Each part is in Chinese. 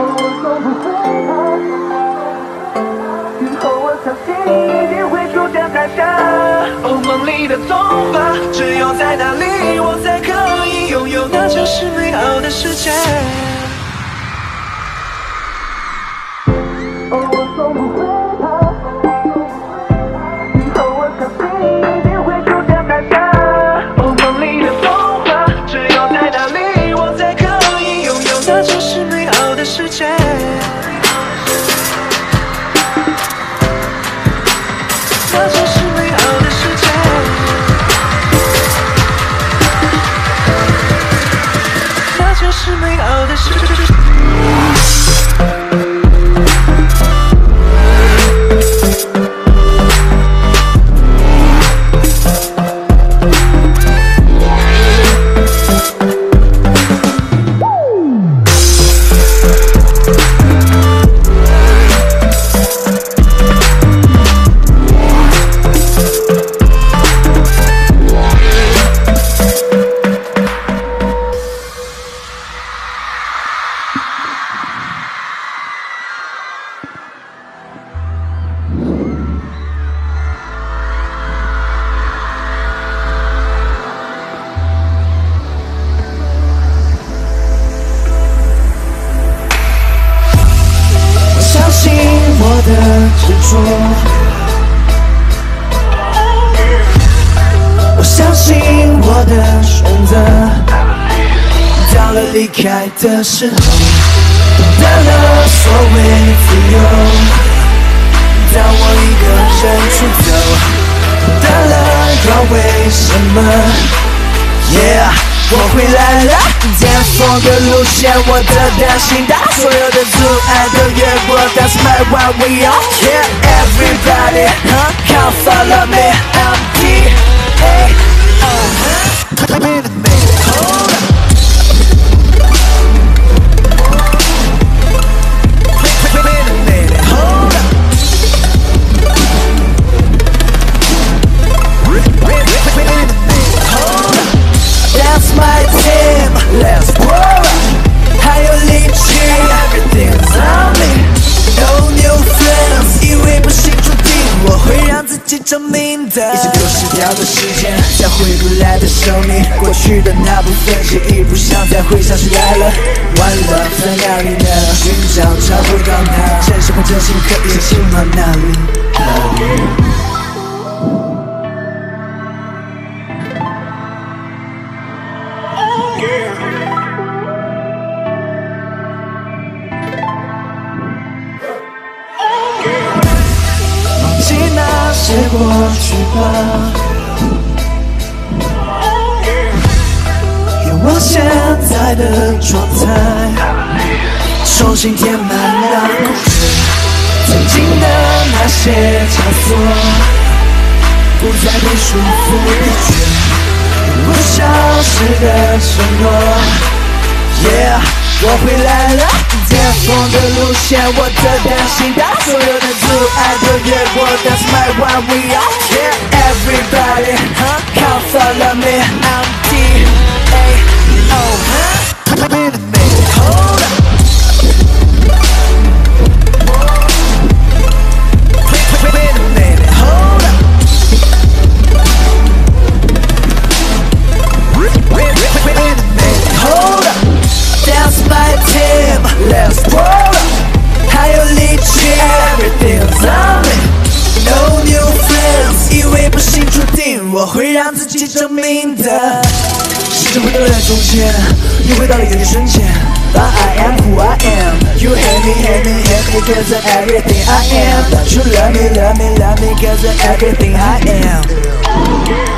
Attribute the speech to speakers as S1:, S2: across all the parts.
S1: 我从不会怕，以后我相信一定会逐渐开下。哦，梦里的童话，只有在那里我才可以拥有那真实美好的世界。单行道，所有的阻碍都越过，That's my one we are. 过去吧，用我现在的状态，重新填满那故事，曾经的那些枷锁，不再被束缚的决，不消失的承诺。Yeah，我回来了，巅峰的路线，我的单行道，所有的阻碍都越过，That's my one we are. Yeah, everybody, huh? Come follow me, I'm D A O. Huh? Wait a minute, hold up. That's my team, let's roll up. 还有力气，everything's on me. No new friends，以为不幸注定，我会让自己证明的。时针回到了中间，又回到了有点瞬间。But I am who I am. You hate me, hate me, hate me, cause of everything I am. But you love me, love me, love me, cause of everything I am.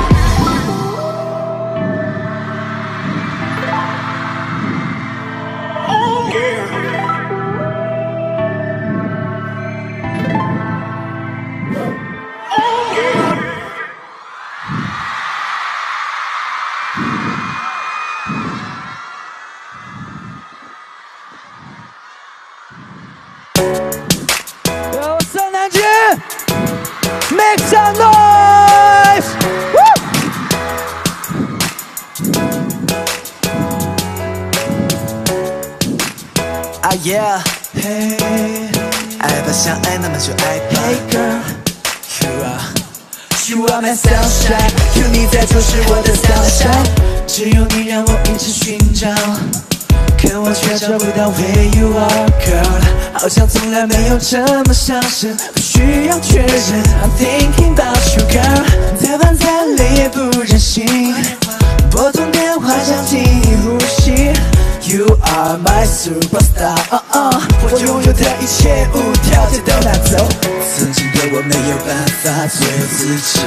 S1: 自己。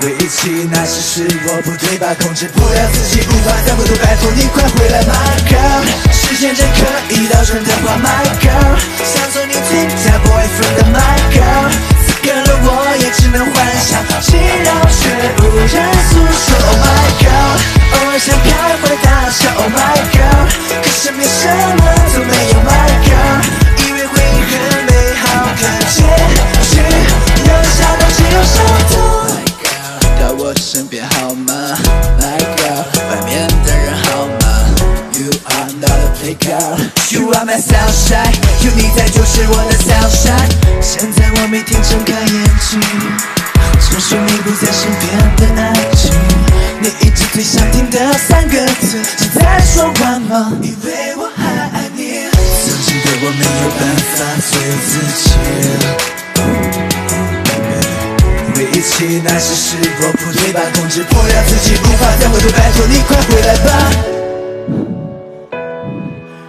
S1: 回忆起那些事，我不对吧？控制不了自己，无法再回头，拜托你快回来，My girl。时间真可以倒转的话，My girl。想做你最佳 boyfriend 的 My girl。此刻的我也只能幻想，熙攘却无人诉说，Oh my girl。偶尔想开怀大笑，Oh my girl。可是没什么都没有，My girl。我身边好吗，My girl？外面的人好吗？You are not a play girl，You are my sunshine，有你在就是我的 sunshine。现在我每天睁开眼睛，找寻你不在身边的爱情。你一直最想听的三个字，是在说完吗？以为我还爱你，曾经的我没有办法做自己。起那些事，我不对吧？控制不了自己，无法再回头，拜托你快回来吧。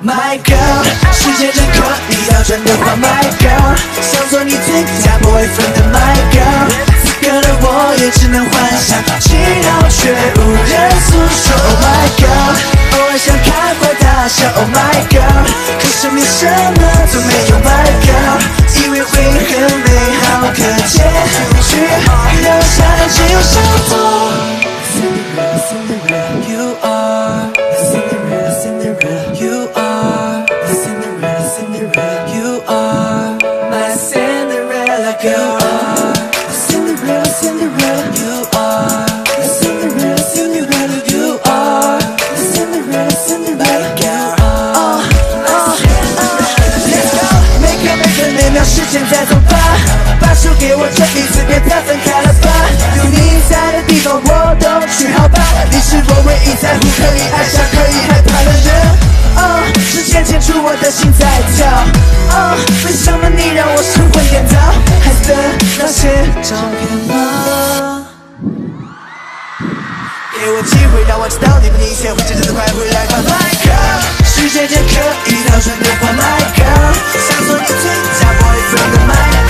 S1: My girl，时间真可以倒转的话，My girl，想做你最佳 boyfriend 的 My girl，此刻的我也只能幻想，祈祷却无人诉说。Oh my girl，偶尔想开怀大笑。Oh my girl，可身边什么都没有。My girl，以为会很美好，可结局留下的只有伤痛。You are 给我，这一次别再分开了吧。有你在的地方，我都去好吧。你是我唯一在乎、可以爱上、可以害怕的人。哦，时间牵住我的心在跳。哦，为什么你让我神魂颠倒？还的那些照片吗？给我机会，让我知道你们一切会真正的快回来吧，My girl。时间真可以倒转的话，My girl。想做你最佳 boyfriend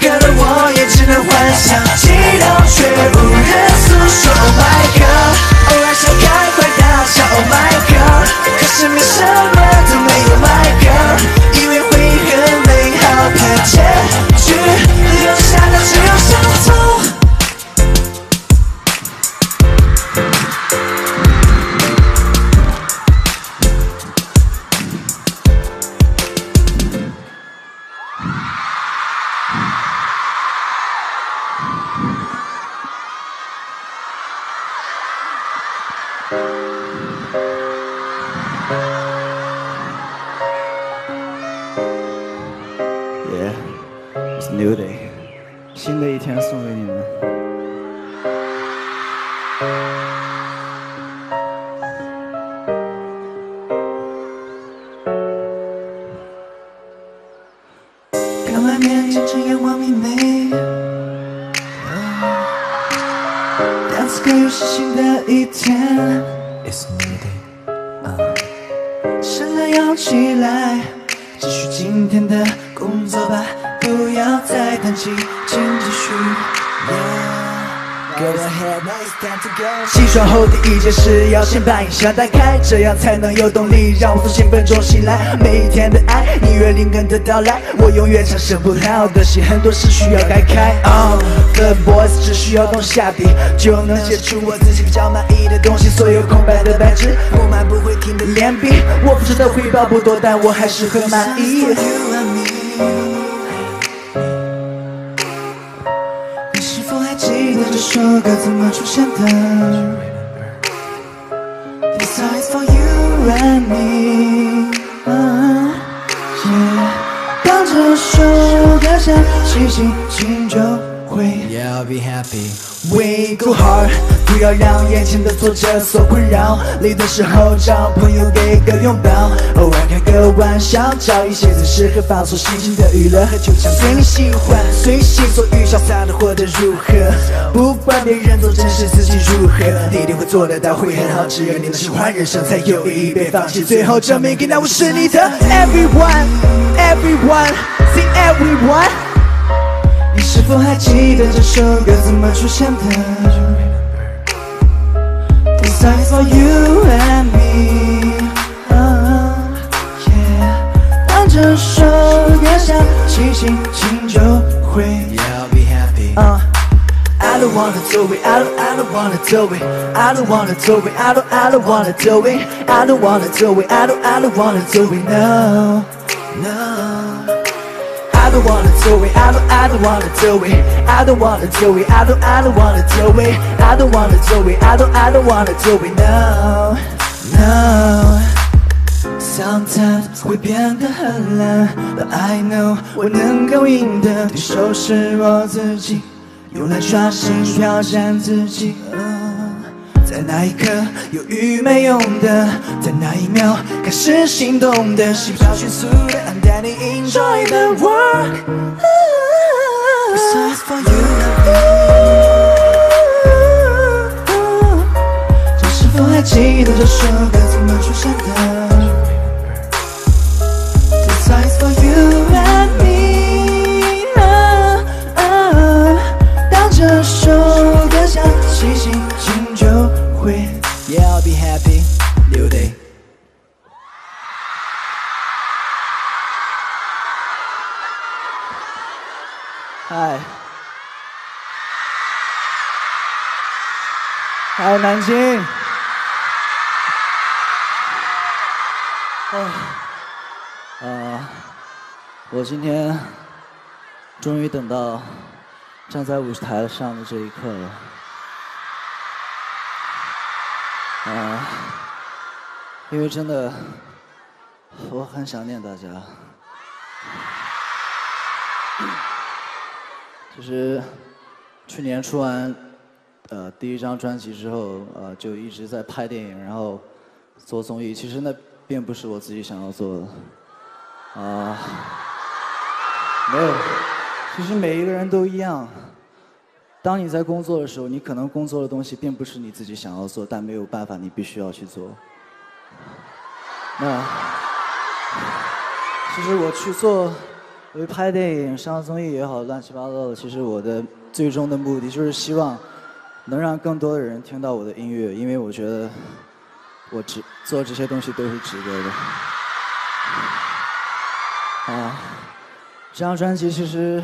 S1: 的 My girl。此刻的我也只能幻想，祈祷却无人诉说，Oh my girl。偶尔想开怀大笑，Oh my girl。可身边什么都没有，My girl。以为会很美好，可结局留下的只有伤痛。Go ahead, now it's time to go. 起床后第一件事要先把音响打开，这样才能有动力让我从兴奋中醒来。每一天的爱，你越灵感的到来，我永远产生不了的心，很多事需要改开。Oh, the boys 只需要动下笔，就能写出我自己比较满意的东西。所有空白的白纸，布满不会停的连笔。我不知道回报不多，但我还是很满意。首歌怎么出现的？This song is for you
S2: and me。Yeah，当这首歌响起，心情就会
S3: Yeah, I'll be happy.
S2: We go hard，不要让眼前的挫折所困扰。累的时候找朋友给个拥抱，偶尔开个玩笑，找一些最适合放松心情的娱乐和就像随你喜欢，随心所欲，潇洒的活得如何？不管别人做真实自己如何，你一定会做得到，会很好。只有你能喜欢人生才有意义，别放弃，最后证明给那我是你的 everyone，everyone，see everyone。你是否还记得这首歌怎么出现的？This song is for you and me. Uh, yeah. 当这首歌响起，心情就会。
S3: Yeah, I'll be happy.
S2: Uh, I don't wanna do it. I don't. I don't wanna do it. I don't wanna do it. I don't. I don't wanna do it. I don't wanna do it. I don't. I don't wanna do it. No, no. I don't wanna do it. I don't. I don't wanna do it. I don't wanna do it. I don't. I don't wanna do it. I don't wanna do it. I don't. I don't wanna do it. No, no. Sometimes 会变得很懒，But I know 我能够赢的对手是我自己，用来刷新挑战自己。嗯 在那一刻犹豫没用的，在那一秒开始心动的，心跳迅速的，I'm 带你 enjoy the world。Besides for you and me，这是否还记得这首歌怎么出现的？Besides for you and me，嗨，嗨，南京。啊，我今天终于等到站在舞台上的这一刻了。啊，因为真的，我很想念大家。其实去年出完呃第一张专辑之后，呃就一直在拍电影，然后做综艺。其实那并不是我自己想要做的，啊、没有。其实每一个人都一样。当你在工作的时候，你可能工作的东西并不是你自己想要做，但没有办法，你必须要去做。那其实我去做，我去拍电影、上综艺也好，乱七八糟的。其实我的最终的目的就是希望能让更多的人听到我的音乐，因为我觉得我值做这些东西都是值得的。啊，这张专辑其实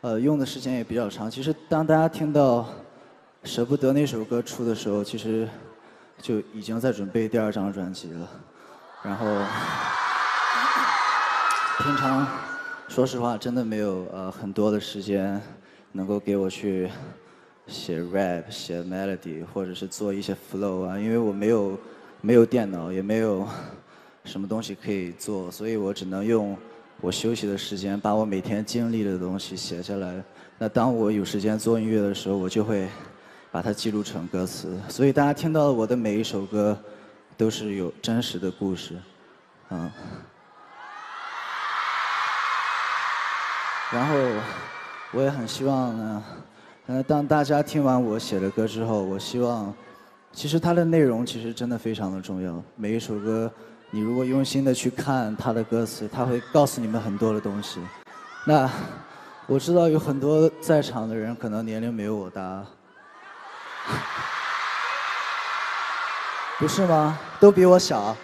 S2: 呃用的时间也比较长。其实当大家听到《舍不得》那首歌出的时候，其实就已经在准备第二张专辑了。然后 平常说实话，真的没有呃很多的时间能够给我去写 rap、写 melody，或者是做一些 flow 啊，因为我没有没有电脑，也没有什么东西可以做，所以我只能用我休息的时间，把我每天经历的东西写下来。那当我有时间做音乐的时候，我就会把它记录成歌词。所以大家听到我的每一首歌，都是有真实的故事，嗯。然后我也很希望呢，呃，当大家听完我写的歌之后，我希望，其实它的内容其实真的非常的重要。每一首歌，你如果用心的去看它的歌词，它会告诉你们很多的东西。那我知道有很多在场的人可能年龄没有我大，不是吗？都比我小。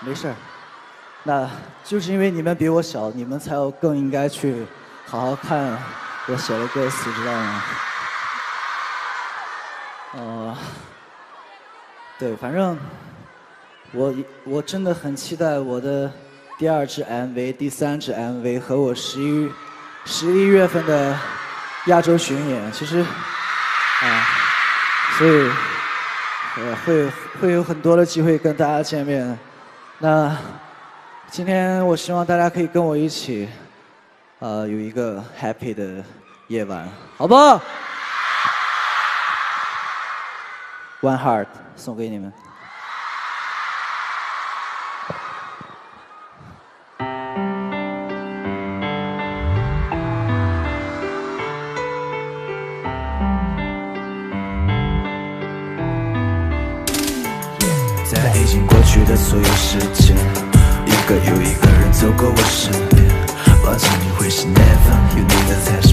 S2: 没事儿，那就是因为你们比我小，你们才要更应该去好好看我写的歌词，知道吗？呃，对，反正我我真的很期待我的第二支 MV、第三支 MV 和我十一十一月份的亚洲巡演。其实啊，所以
S3: 呃会会有很多的机会跟大家见面。那。今天我希望大家可以跟我一起呃有一个 happy 的夜晚好不好？One heart 送给你们。
S1: 在已经过去的所有时间有一个人走过我身边，忘记你会是 never，有你的才是。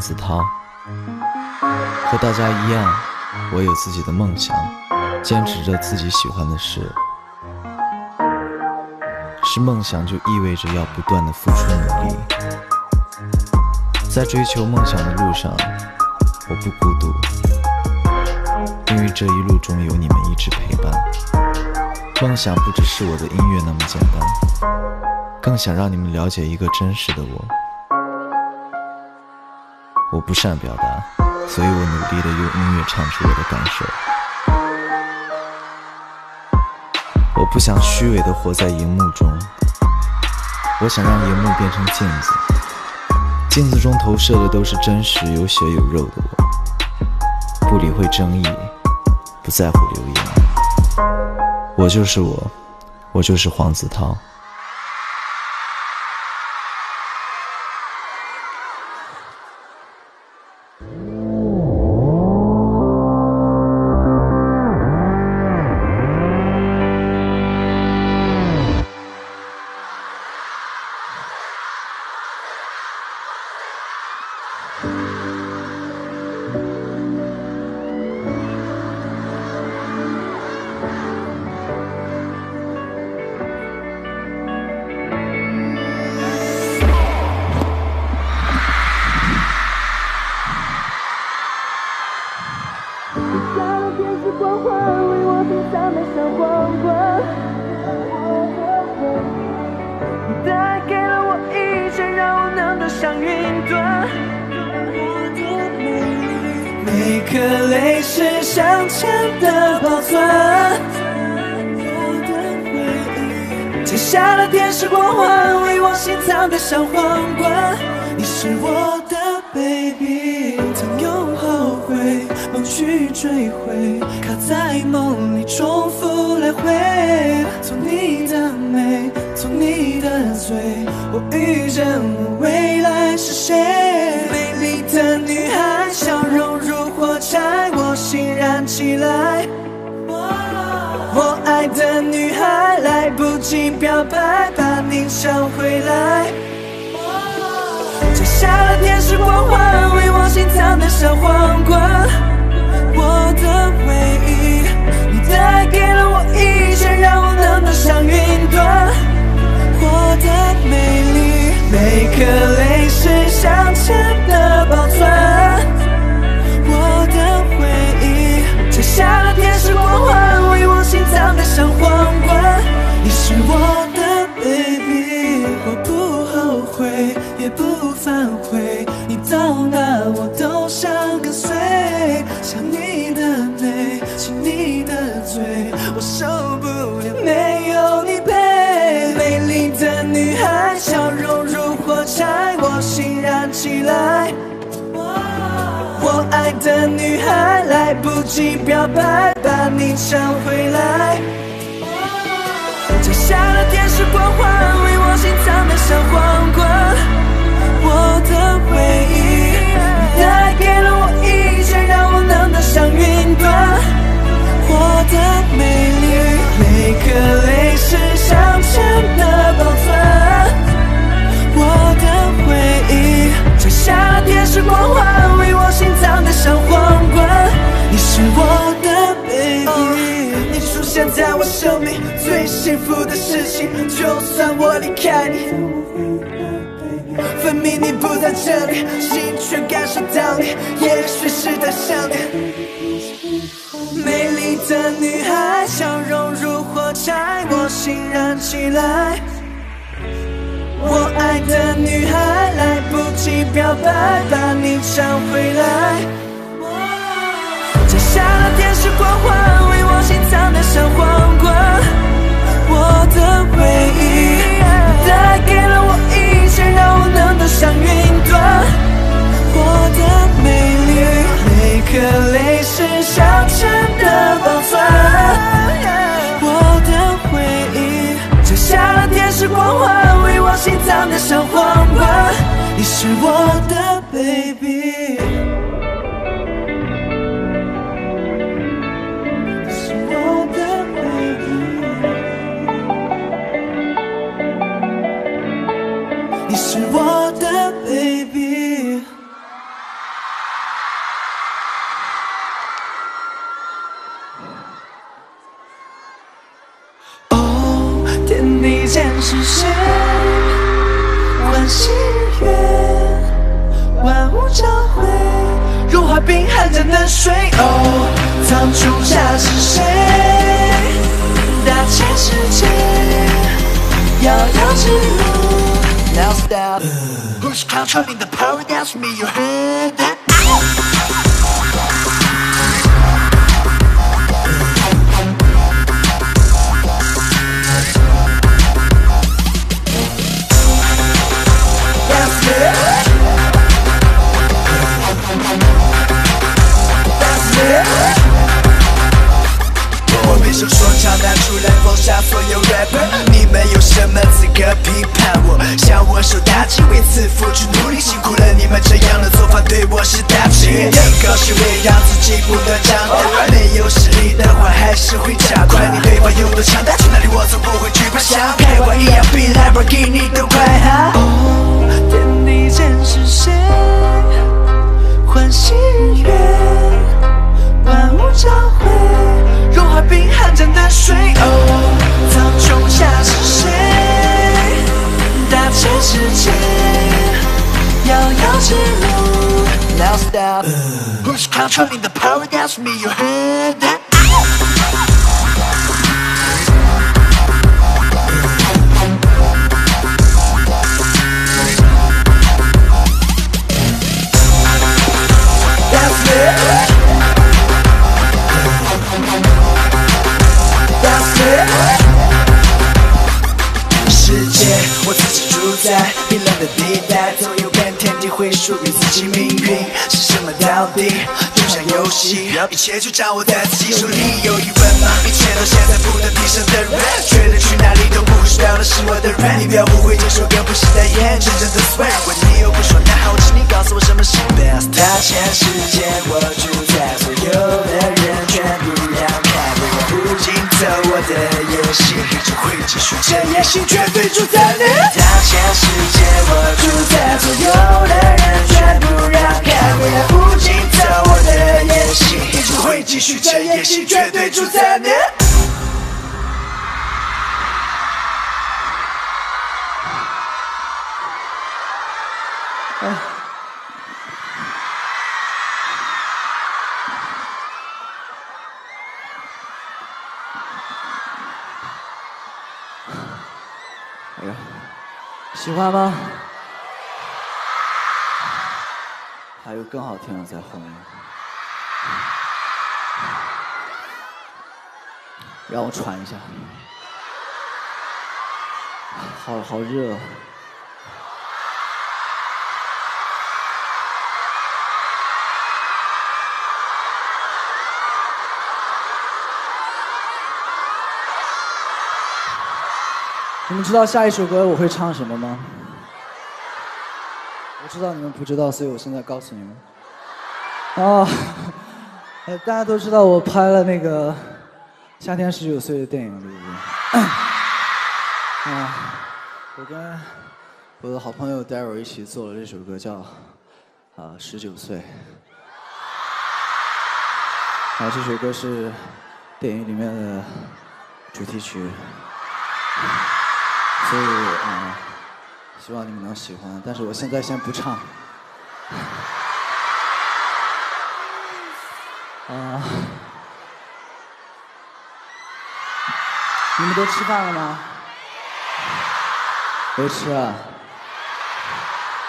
S4: 黄子韬，和大家一样，我有自己的梦想，坚持着自己喜欢的事。是梦想就意味着要不断的付出努力，在追求梦想的路上，我不孤独，因为这一路中有你们一直陪伴。梦想不只是我的音乐那么简单，更想让你们了解一个真实的我。我不善表达，所以我努力的用音乐唱出我的感受。我不想虚伪的活在荧幕中，我想让荧幕变成镜子，镜子中投射的都是真实有血有肉的我。不理会争议，不在乎流言，我就是我，我就是黄子韬。
S1: 颗泪是镶嵌的宝钻，接下了天使光环，为我心藏的小皇冠。你是我的 baby，曾用后悔梦去追回，卡在梦里重复来回。从你的美，从你的嘴，我遇见白，把你抢回来。摘下了天使光环，为我心藏的小皇冠。我的唯一，你带给了我一切，让我能登上云端。我的美丽，每颗泪是镶嵌的反悔。你到哪我都想跟随，想你的美，亲你的嘴，我受不了没有你陪。美丽的女孩，笑容如火柴，我心燃起来。我爱的女孩，来不及表白，把你抢回来。摘下了天使光环，为我心藏的小皇冠。的回忆，带给了我一切，让我能登上云端。我的美丽，每颗泪是镶嵌的宝钻。我的回忆，摘下天使光环，为我心脏的小皇冠。你是我的 baby，你出现在我生命最幸福的事情，就算我离开你。分明不在这里，心却感受到你，也许是在想念。美丽的女孩，笑容如火柴，我心燃起来。我爱的女孩，来不及表白，把你抢回来。摘下了天使光环，为我心藏的小皇冠。我的唯一，带给了我让我能登上云端。我的美丽，每颗泪是镶嵌的宝钻。我的回忆，摘下了天使光环，为我心脏戴上皇冠。你是我的 baby。喜
S2: 欢吗？还有更好听的在后面。让我喘一下。好好热。你们知道下一首歌我会唱什么吗？我知道你们不知道，所以我现在告诉你们。哦，大家都知道我拍了那个《夏天十九岁》的电影，对不对？啊，我跟我的好朋友 Daryl 一起做了这首歌，叫《啊十九岁》。啊，这首歌是电影里面的主题曲。所以啊、希望你们能喜欢。但是我现在先不唱。啊、你们都吃饭了吗？没吃啊？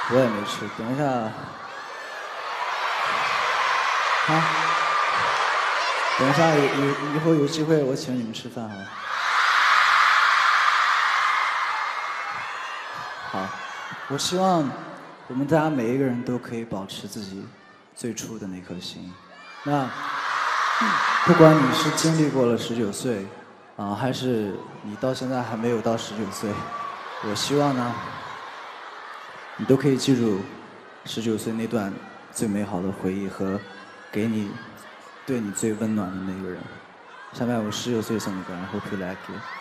S2: 我也没吃。等一下。啊？等一下，有有以后有机会我请你们吃饭啊。我希望我们大家每一个人都可以保持自己最初的那颗心。那不管你是经历过了十九岁，啊，还是你到现在还没有到十九岁，我希望呢，你都可以记住十九岁那段最美好的回忆和给你对你最温暖的那个人。下面我十九岁送你歌，I hope you like it。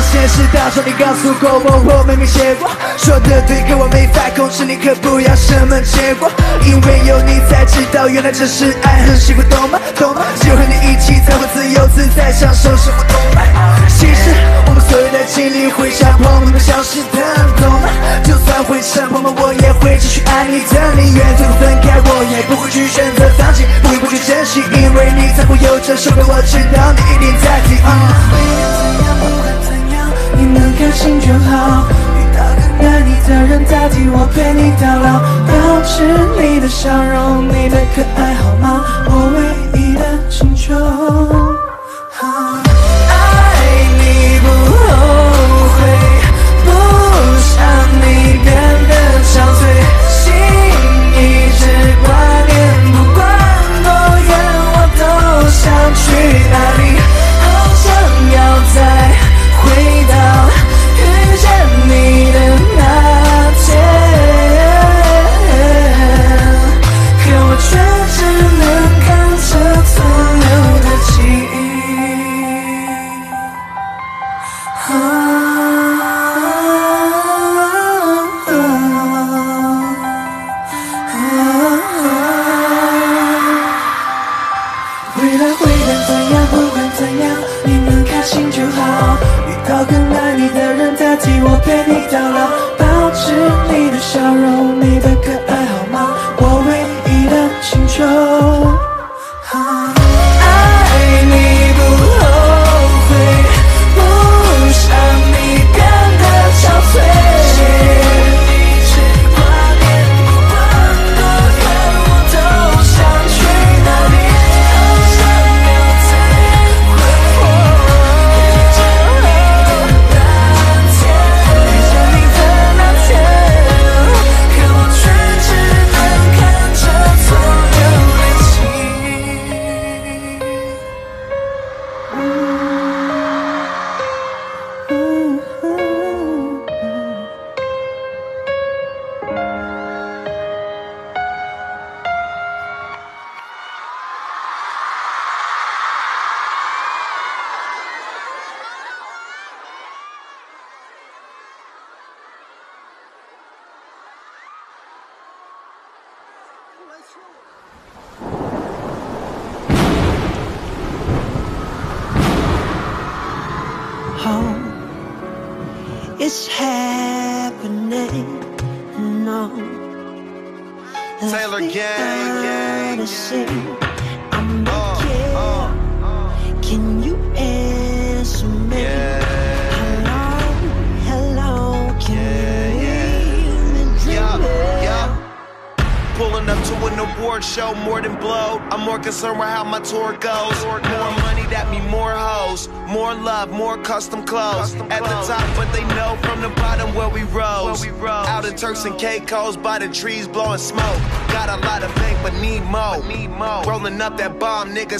S1: 现
S3: 实当中，你告诉过我，我明明写过，说的对，可我没法控制，你可不要什么结果，因为有你才知道，原来这是爱和幸福，懂吗？懂吗？只有和你一起才会自由自在享受生活，懂吗？其实我们所有的经历会像泡沫般消失的，懂吗？就算会沉默，我也会继续爱你的，宁愿最后分开，我也不会去选择放弃，不会不去珍惜，因为你才会有这首歌，我知道你一定在听。
S1: 会怎样，不管怎样，你能开心就好。遇到更爱你的人，代替我陪你到老，保持你的笑容，你的可爱好吗？我唯一的请求。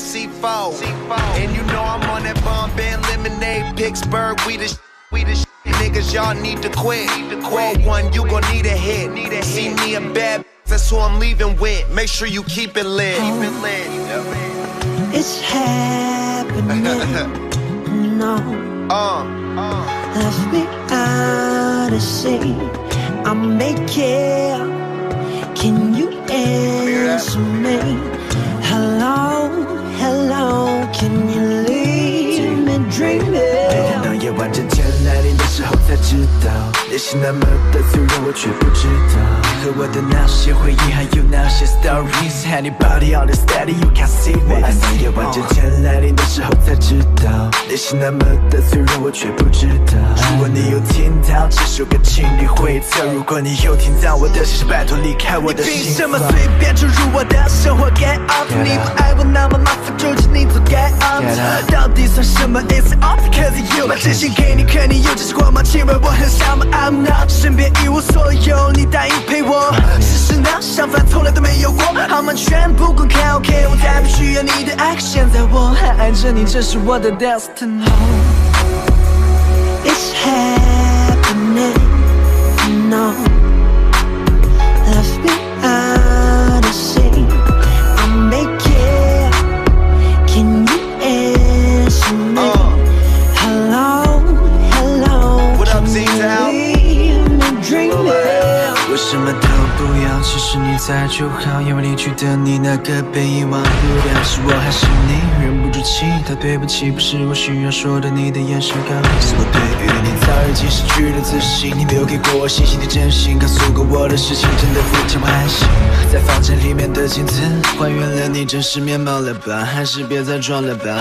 S5: C4. C4. And you know I'm on that bomb Bombay lemonade, Pittsburgh, we the we the Niggas, y'all need to quit. Grow one, you gon' need a hit. Need a See me a bad, that's who I'm leaving with. Make sure you keep it lit. Keep it lit.
S3: 是那么的脆弱，我却不知道。和我的那些回忆，还有那些 stories。Had your body on the steady, you can see me。每当夜晚渐渐来临的时候，才知道你是那么的脆弱，我却不知道。如果你有听到这首歌，请你回头；如果你有听到我的心事，拜托离开我的心
S1: 凭什么随便闯入我的生活？Get
S3: off！Get
S1: 你不爱我，那么麻烦就请你走。Get
S3: out！
S1: 到底算什么？It's all because of you。把真心给你，可你有这些光芒，请问我很想吗？I'm not，身边一无所有，你答应陪我。事实呢？相反，从来都没有过。好吗？全部公开，OK，我再不需要你的爱，现在我还爱着你，这是我的 destiny。
S3: 去的你那个被遗忘的，表是我还是你忍不住气待。对不起，不是我需要说的。你的眼神告诉我，对于你早已经失去了自信。你留给过我信心的真心，告诉过我的事情真的非常安心。在房间里面的镜子还原了你真实面貌了吧？还是别再装了吧。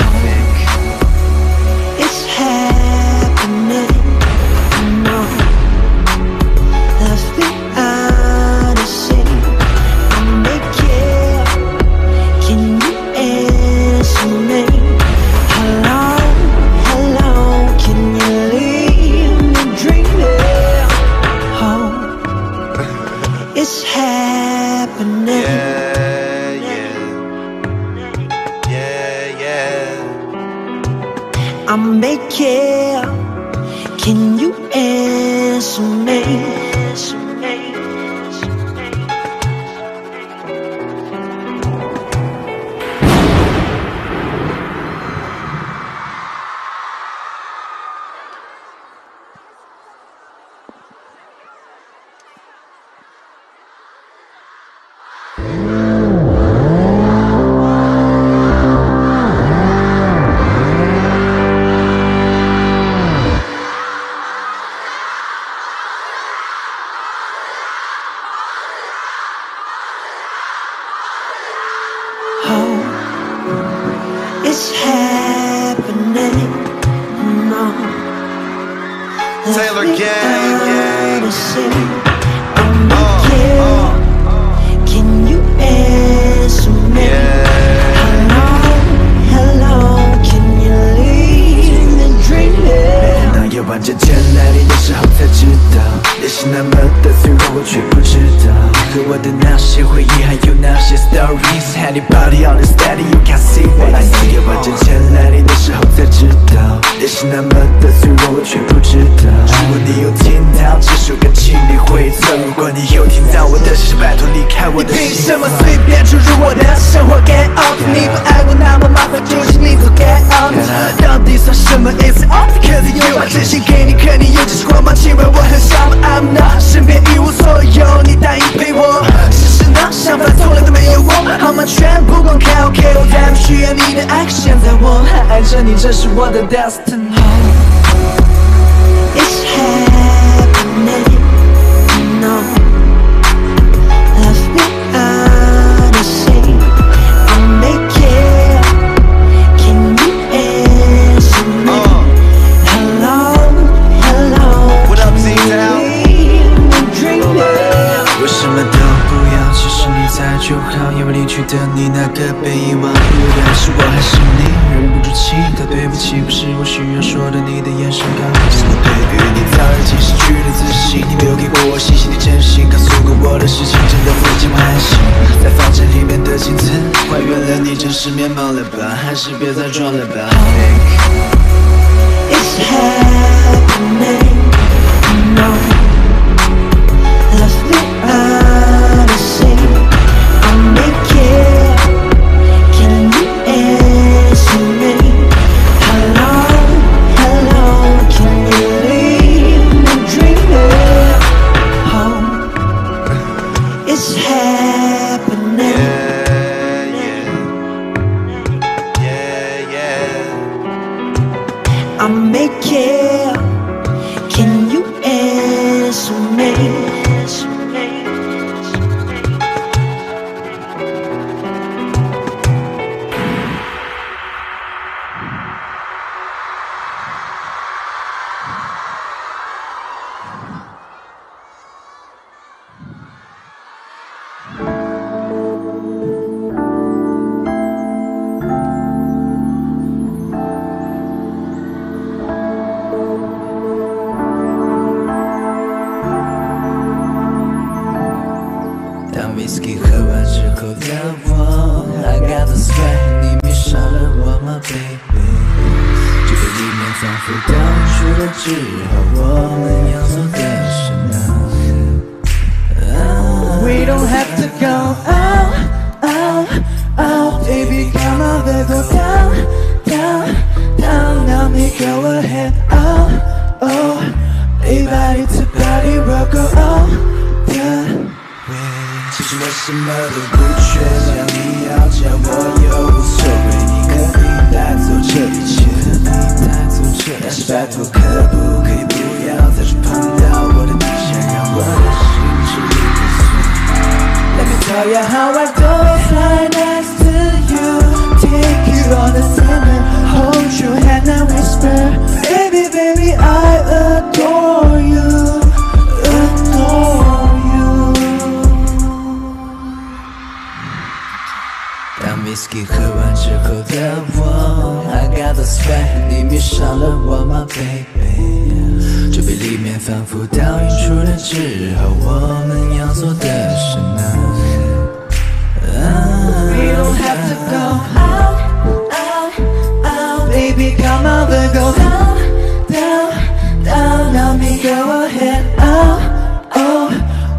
S3: 还是别再装了吧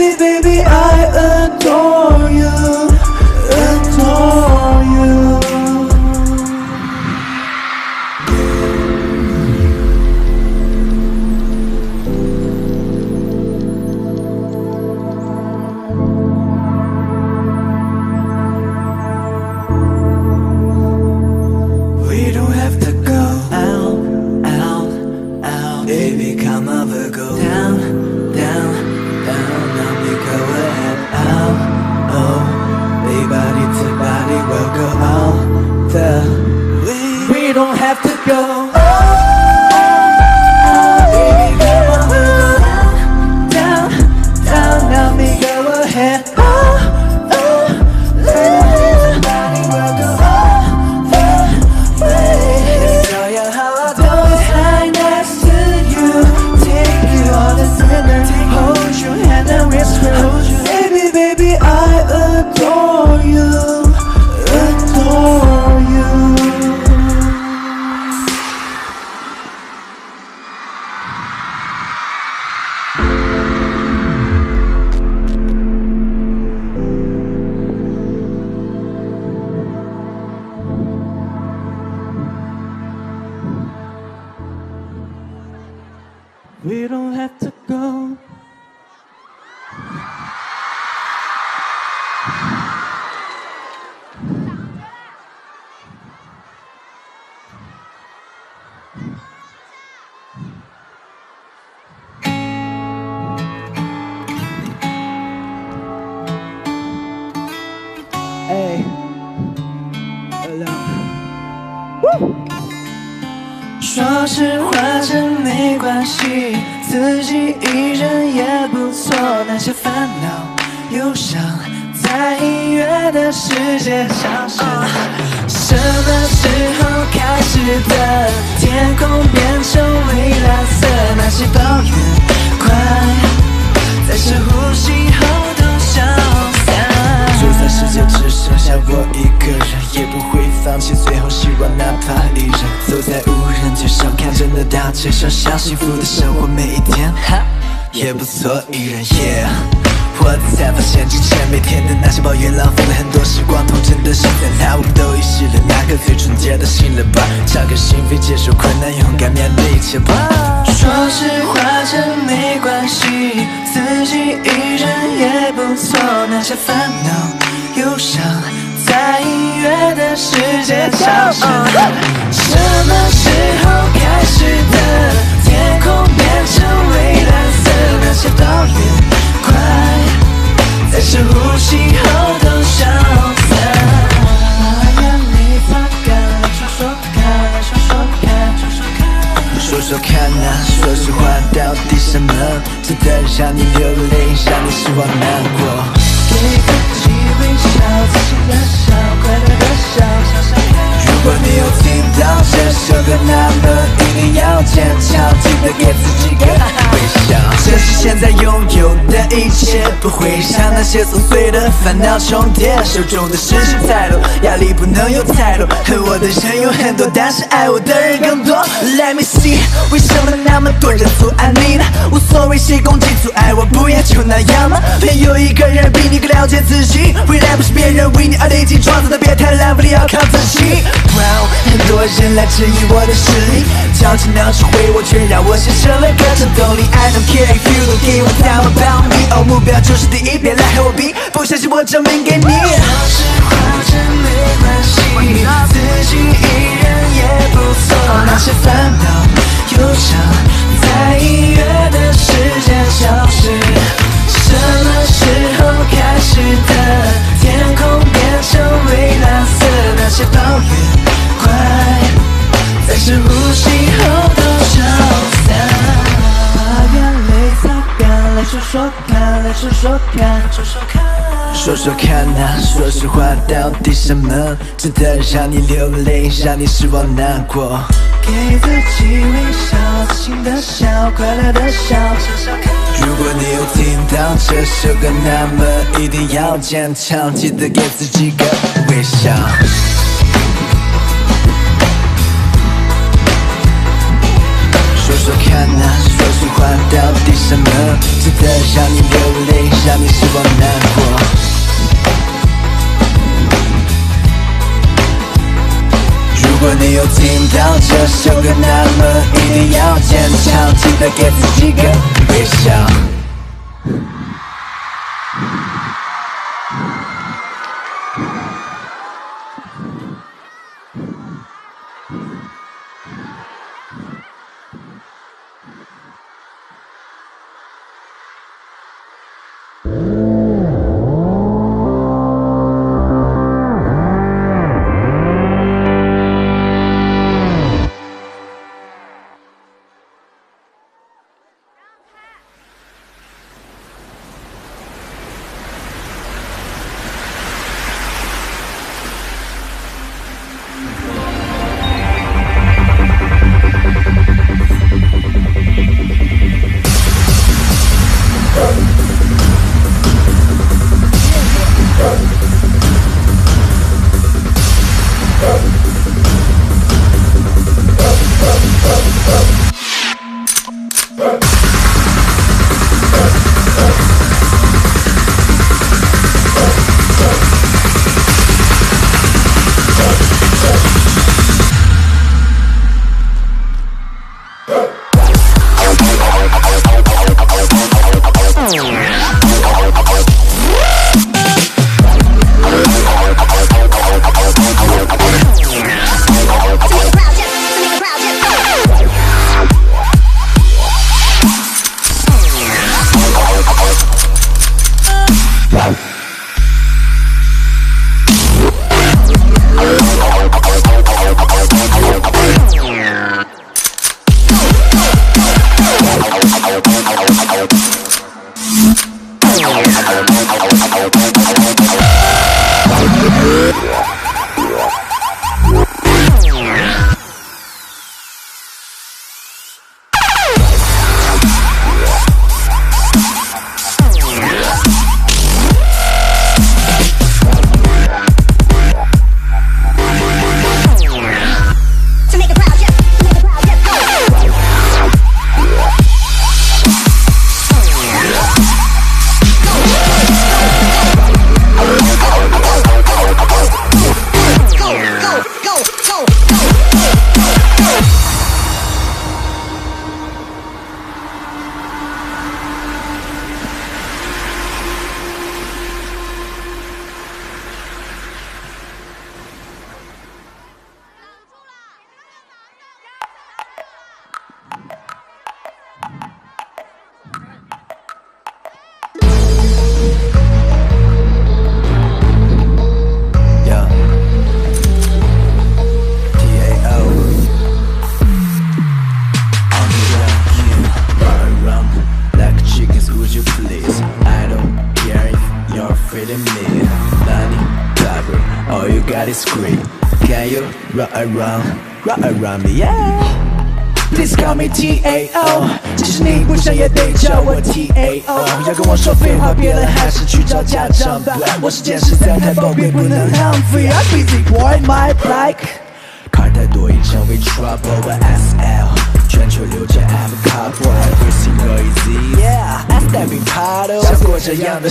S3: baby,
S1: baby, I adore you. 起吧。说实话，真没关系，自己一人也不错。那些烦恼、忧伤，在音乐的世界消失。什么时候开始的？天空变成蔚蓝色，那些岛屿，快在深呼吸后都。都看了说实话到底什么？值得让你流泪让你失望难过。给自己微笑自信的笑快乐的笑笑笑笑。果你有听到这首歌，那么一定要坚强，记得给自己个微笑。珍
S3: 是现在拥有的一切，不会让那些琐碎的烦恼重叠。手中的事情太多，压力不能有太多。恨我的人有很多，但是爱我的人更多。Let me see，为什么那么多人阻碍你呢？无所谓谁攻击阻碍我，不也就那样吗？没有一个人比你更了解自己，未来不是别人为你而累积创造的，别太浪费，要靠自己。Wow 很多人来质疑我的实力，绞尽脑汁毁我，却让我形成了各种动力。I don't care if you don't give a damn about me，哦，目标就是第一，别来和我比，不相信我证明给你。说实话真没关系，自己一人也不错。那些烦恼、忧伤，在音乐的世界消失。什么时候开始的？天空变成蔚蓝色，那些抱怨，深呼吸后都消散。把眼泪擦干，来说说看，来说说看，说说看。说说看啊，说实话，到底什么值得让你流泪，让你失望难过？给自己微笑，自信的笑，快乐的笑，笑笑看。如果你有听到这首歌，那么一定要坚强，记得给自己个微笑。说说看啊，说实话，到底什么值得让你流泪，让你失望难过？如果你有听到这首歌，那么一定要坚强，记得给自己个微笑。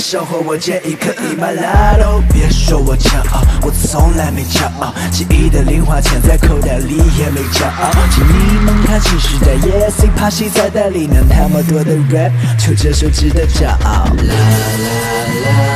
S3: 生活，我建议可以买拉都。别说我骄傲，我从来没骄傲，记忆的零花钱在口袋里也没骄傲。请你们看新时代，Yes，怕谁在代理能？那么多的 rap，就这首值得骄傲。啦啦啦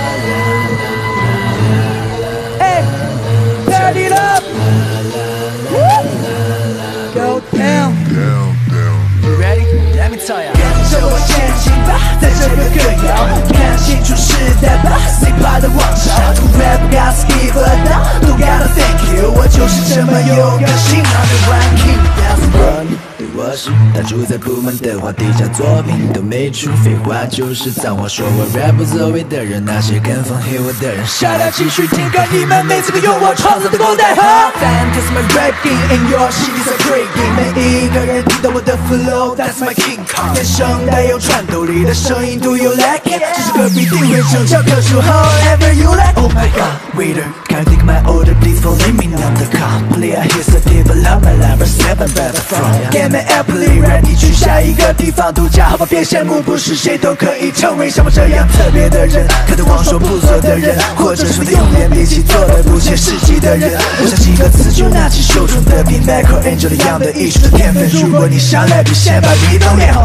S3: 在这个歌谣，看清楚时代吧，Hip Hop 的王朝，To rap gotta give a damn，都 gotta thank you，我就是这么有个性，I'm the ranking that's one。我是他住在部门的话，底下作品都没出，废话就是脏话。说我 rap 不作为的人，那些跟风黑我的人，下来继续听歌，你们没资格用我创造的狗带哈。That's my rapping and your shit is a breaking，每一个人听到我的 flow，That's my king kong，天生带有穿透力的声音，Do you like it？这首歌必定会成教科书，However you like，Oh my God，waiter Take my order，please follow me on the car，Play a hit so develop my level seven better from，Get me Airplane ready 去下一个地方度假，好吧，别羡慕，不是谁都可以成为像我这样特别的人。看得光说不做的人，或者说他用眼力气做的不切实际的人。我想几个字就拿起手中的笔，Michael Angel 一样的艺术的天分。如果你想来比，先把笔都练好。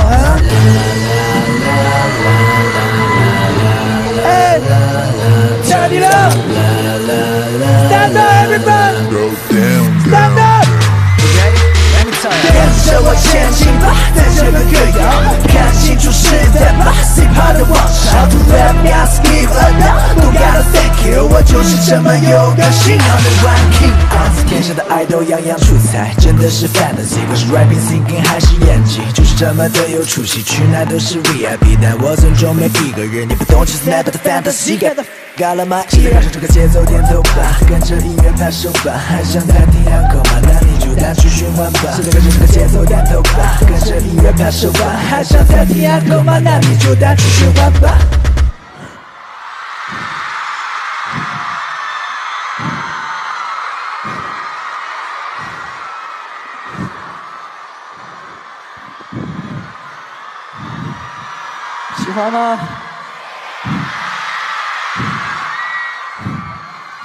S3: 哎，Turn it Stand up, everybody. Stand up. 跟着我前进吧，在这个歌谣，看清楚时代吧，Hip Hop 的王朝，To rap gotta give a damn，都 gotta thank you，我就是这么有个性，I'm the one king。天下的爱豆样样出彩，真的是 fantasy，不是 rapping singing 还是演技，就是这么的有出息，去哪都是 VIP，但我尊重每一个人，你不懂就是 never the fantasy。Got my，记得跟上这个节奏点头吧，跟着音乐拍手吧，还想再听 encore 吗？单曲循环吧。记得跟上这个节奏点头吧，跟着音乐拍手吧，还想再听阿狗吗？那你就单曲循环吧。喜欢吗？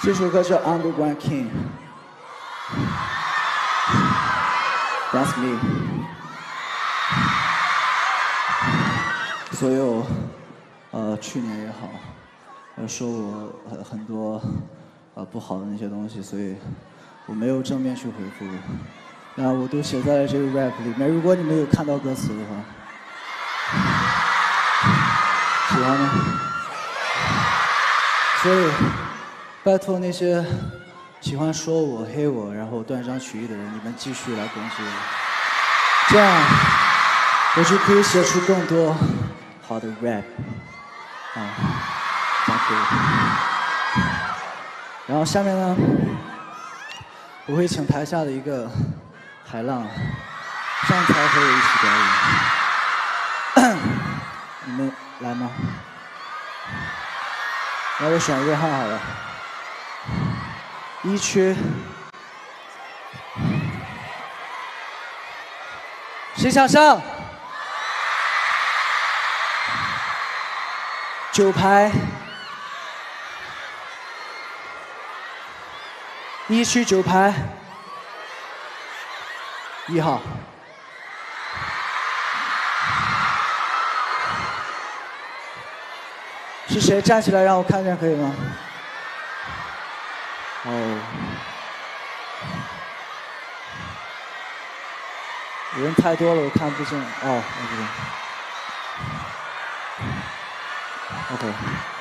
S3: 这首歌叫《Underground King》，That's me。所有呃去年也好，呃说我很很多呃不好的那些东西，所以我没有正面去回复，那我都写在了这个 rap 里面。如果你们有看到歌词的话，喜欢吗？所以。拜托那些喜欢说我、黑我，然后断章取义的人，你们继续来攻击我，这样我就可以写出更多好的 rap 啊，thank you。然后下面呢，我会请台下的一个海浪上台和我一起表演，你们来吗？那我选一个号好了。一区，谁想上？九排，一区九排，一号，是谁站起来让我看见可以吗？哦，人太多了，我看不清。哦，OK，OK。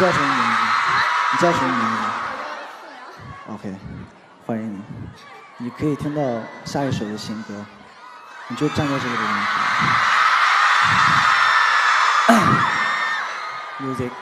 S2: 你叫什么名字？你叫什么名字？OK，欢迎你。你可以听到下一首的新歌，你就站在这个地方。Music。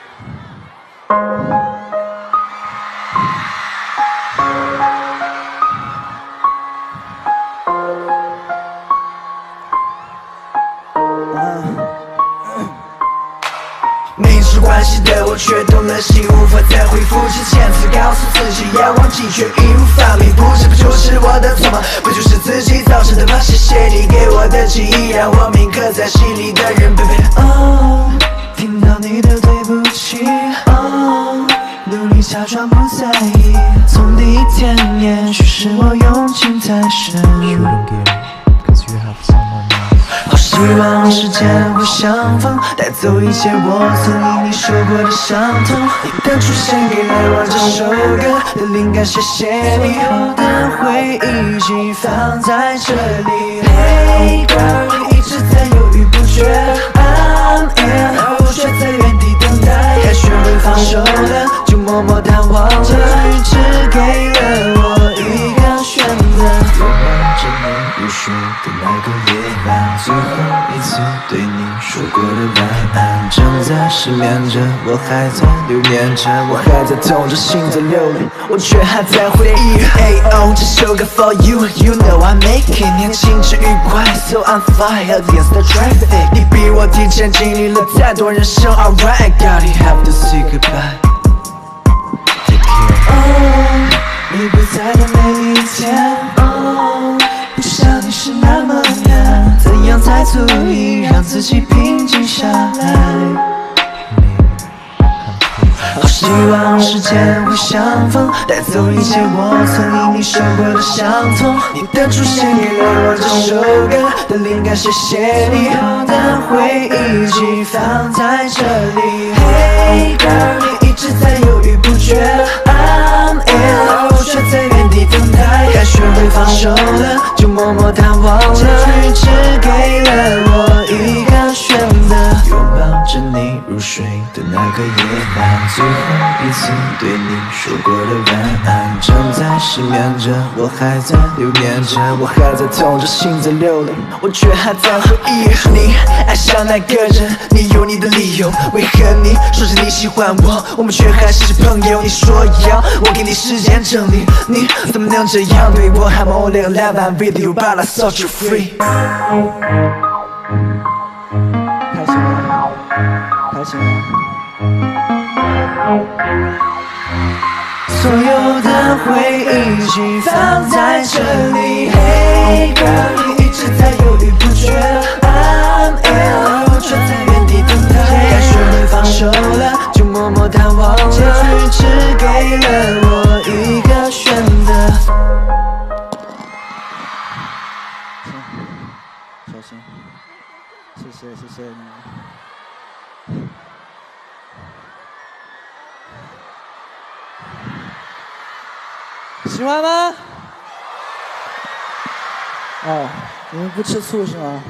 S5: 的记忆，让我铭刻在心里的人，baby。哦，听到你的对不起，哦，努力假装不在意。从第一天，也许是我用情太深。希望时间会相逢，带走一切我曾与你受过的伤痛。你的出现给了我这首歌的灵感，谢谢你。所有的回忆寄放在这里。Hey girl，你一直在犹豫不决而我却在原地等待。该学会放手了，就默默淡忘了。这雨只给你入睡的那个夜晚，最后一次对你说过的晚安，正在失眠着，我还在留恋着，我还在痛着心在流泪，我却还在回忆。哎哦，这首歌 for you，you know I'm making 年轻之愉快，so I'm fine against the traffic。你比我提前经历了太多人生，alright，gotta have to say goodbye。哦，你不在的每一天，足以让自己平静下来？好希望时间会相逢，带走一切我曾因你受过的伤痛。你的出现给了我这首歌的灵感，谢谢你。所有的回忆寄放在这里。Hey girl，你一直在犹豫不决，I'm in，学会放手了，就默默淡忘了。结局只给了我一个选择，着你入睡的那个夜晚，最后一次对你说过的晚安，正在失眠着，我还在留恋着，我还在痛着心在流泪，我却还在回忆。你爱上那个人，你有你的理由，为何你说着你喜欢我，我们却还是朋友？你说要我给你时间整理，你怎么能这样对我？I'm only eleven with you, but I set you free。所有的回忆寄放在这里。Hey girl，你一直在犹豫不决，I'm in，而我却在原地等待。该学会放手了，就默默淡忘了。结局只给了我一个选择。
S2: 喜欢吗？哦，你们不吃醋是吗？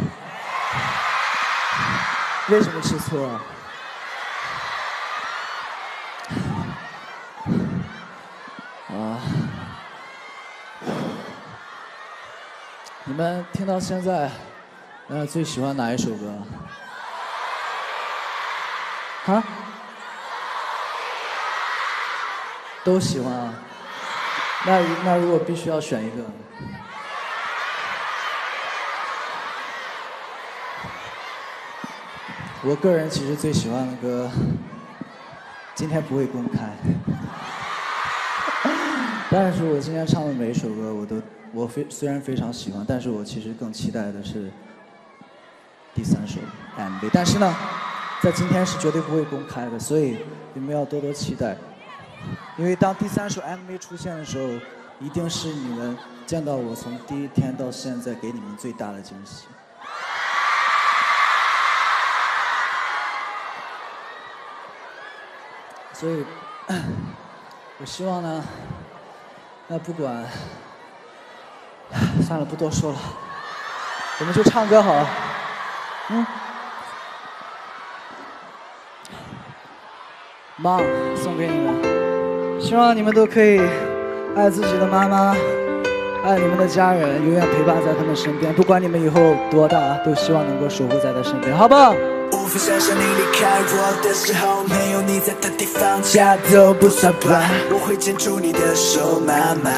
S2: 为什么吃醋啊？啊！你们听到现在，呃，最喜欢哪一首歌？啊？都喜欢啊？那那如果必须要选一个，我个人其实最喜欢的歌，今天不会公开。但是我今天唱的每一首歌，我都我非虽然非常喜欢，但是我其实更期待的是第三首 MV。但是呢，在今天是绝对不会公开的，所以你们要多多期待。因为当第三首 MV 出现的时候，一定是你们见到我从第一天到现在给你们最大的惊喜。所以，我希望呢，那不管，算了，不多说了。我们就唱歌好了。嗯。妈，送给你们，希望你们都可以爱自己的妈妈，爱你们的家人，永远陪伴在他们身边。不管你们以后多大，都希望能够守护在他身边，好不好？
S3: 无法想象你离开我的时候，没有你在的地方，家都不算吧。我会牵住你的手，妈妈，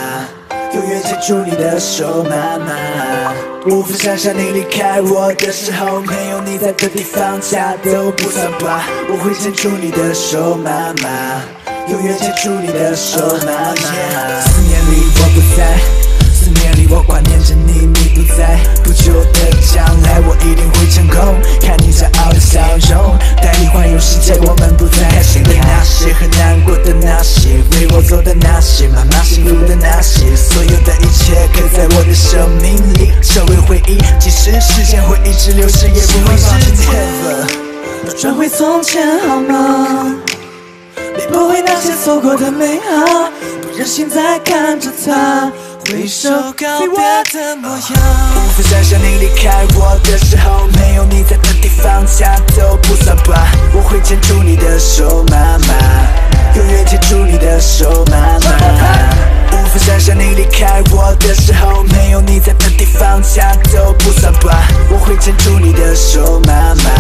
S3: 永远牵住你的手，妈妈。无法想象你离开我的时候，没有你在的地方，家都不算吧。我会牵住你的手，妈妈，永远牵住你的手，妈妈。思念里我不在，思念里我挂念着你，你不在。不久的将来，我一定会成功，看你骄傲的笑容，带你环游世界。我们不再开心的那些和难过的那些，为我做的那些，妈妈辛苦的那些，所有的一切刻在我的生命里，成为回忆。即使时间会一直流逝，也不会忘记。
S1: 转回从前好吗？不会那些错过的美好，不忍心再看着它挥手告别的模样。
S3: 无法想象你离开我的时候，没有你在的地方，家都不算吧。我会牵住你的手，妈妈，永远牵住你的手，妈妈。无法想象你离开我的时候，没有你在的地方，家都不算吧。我会牵住你的手，妈妈，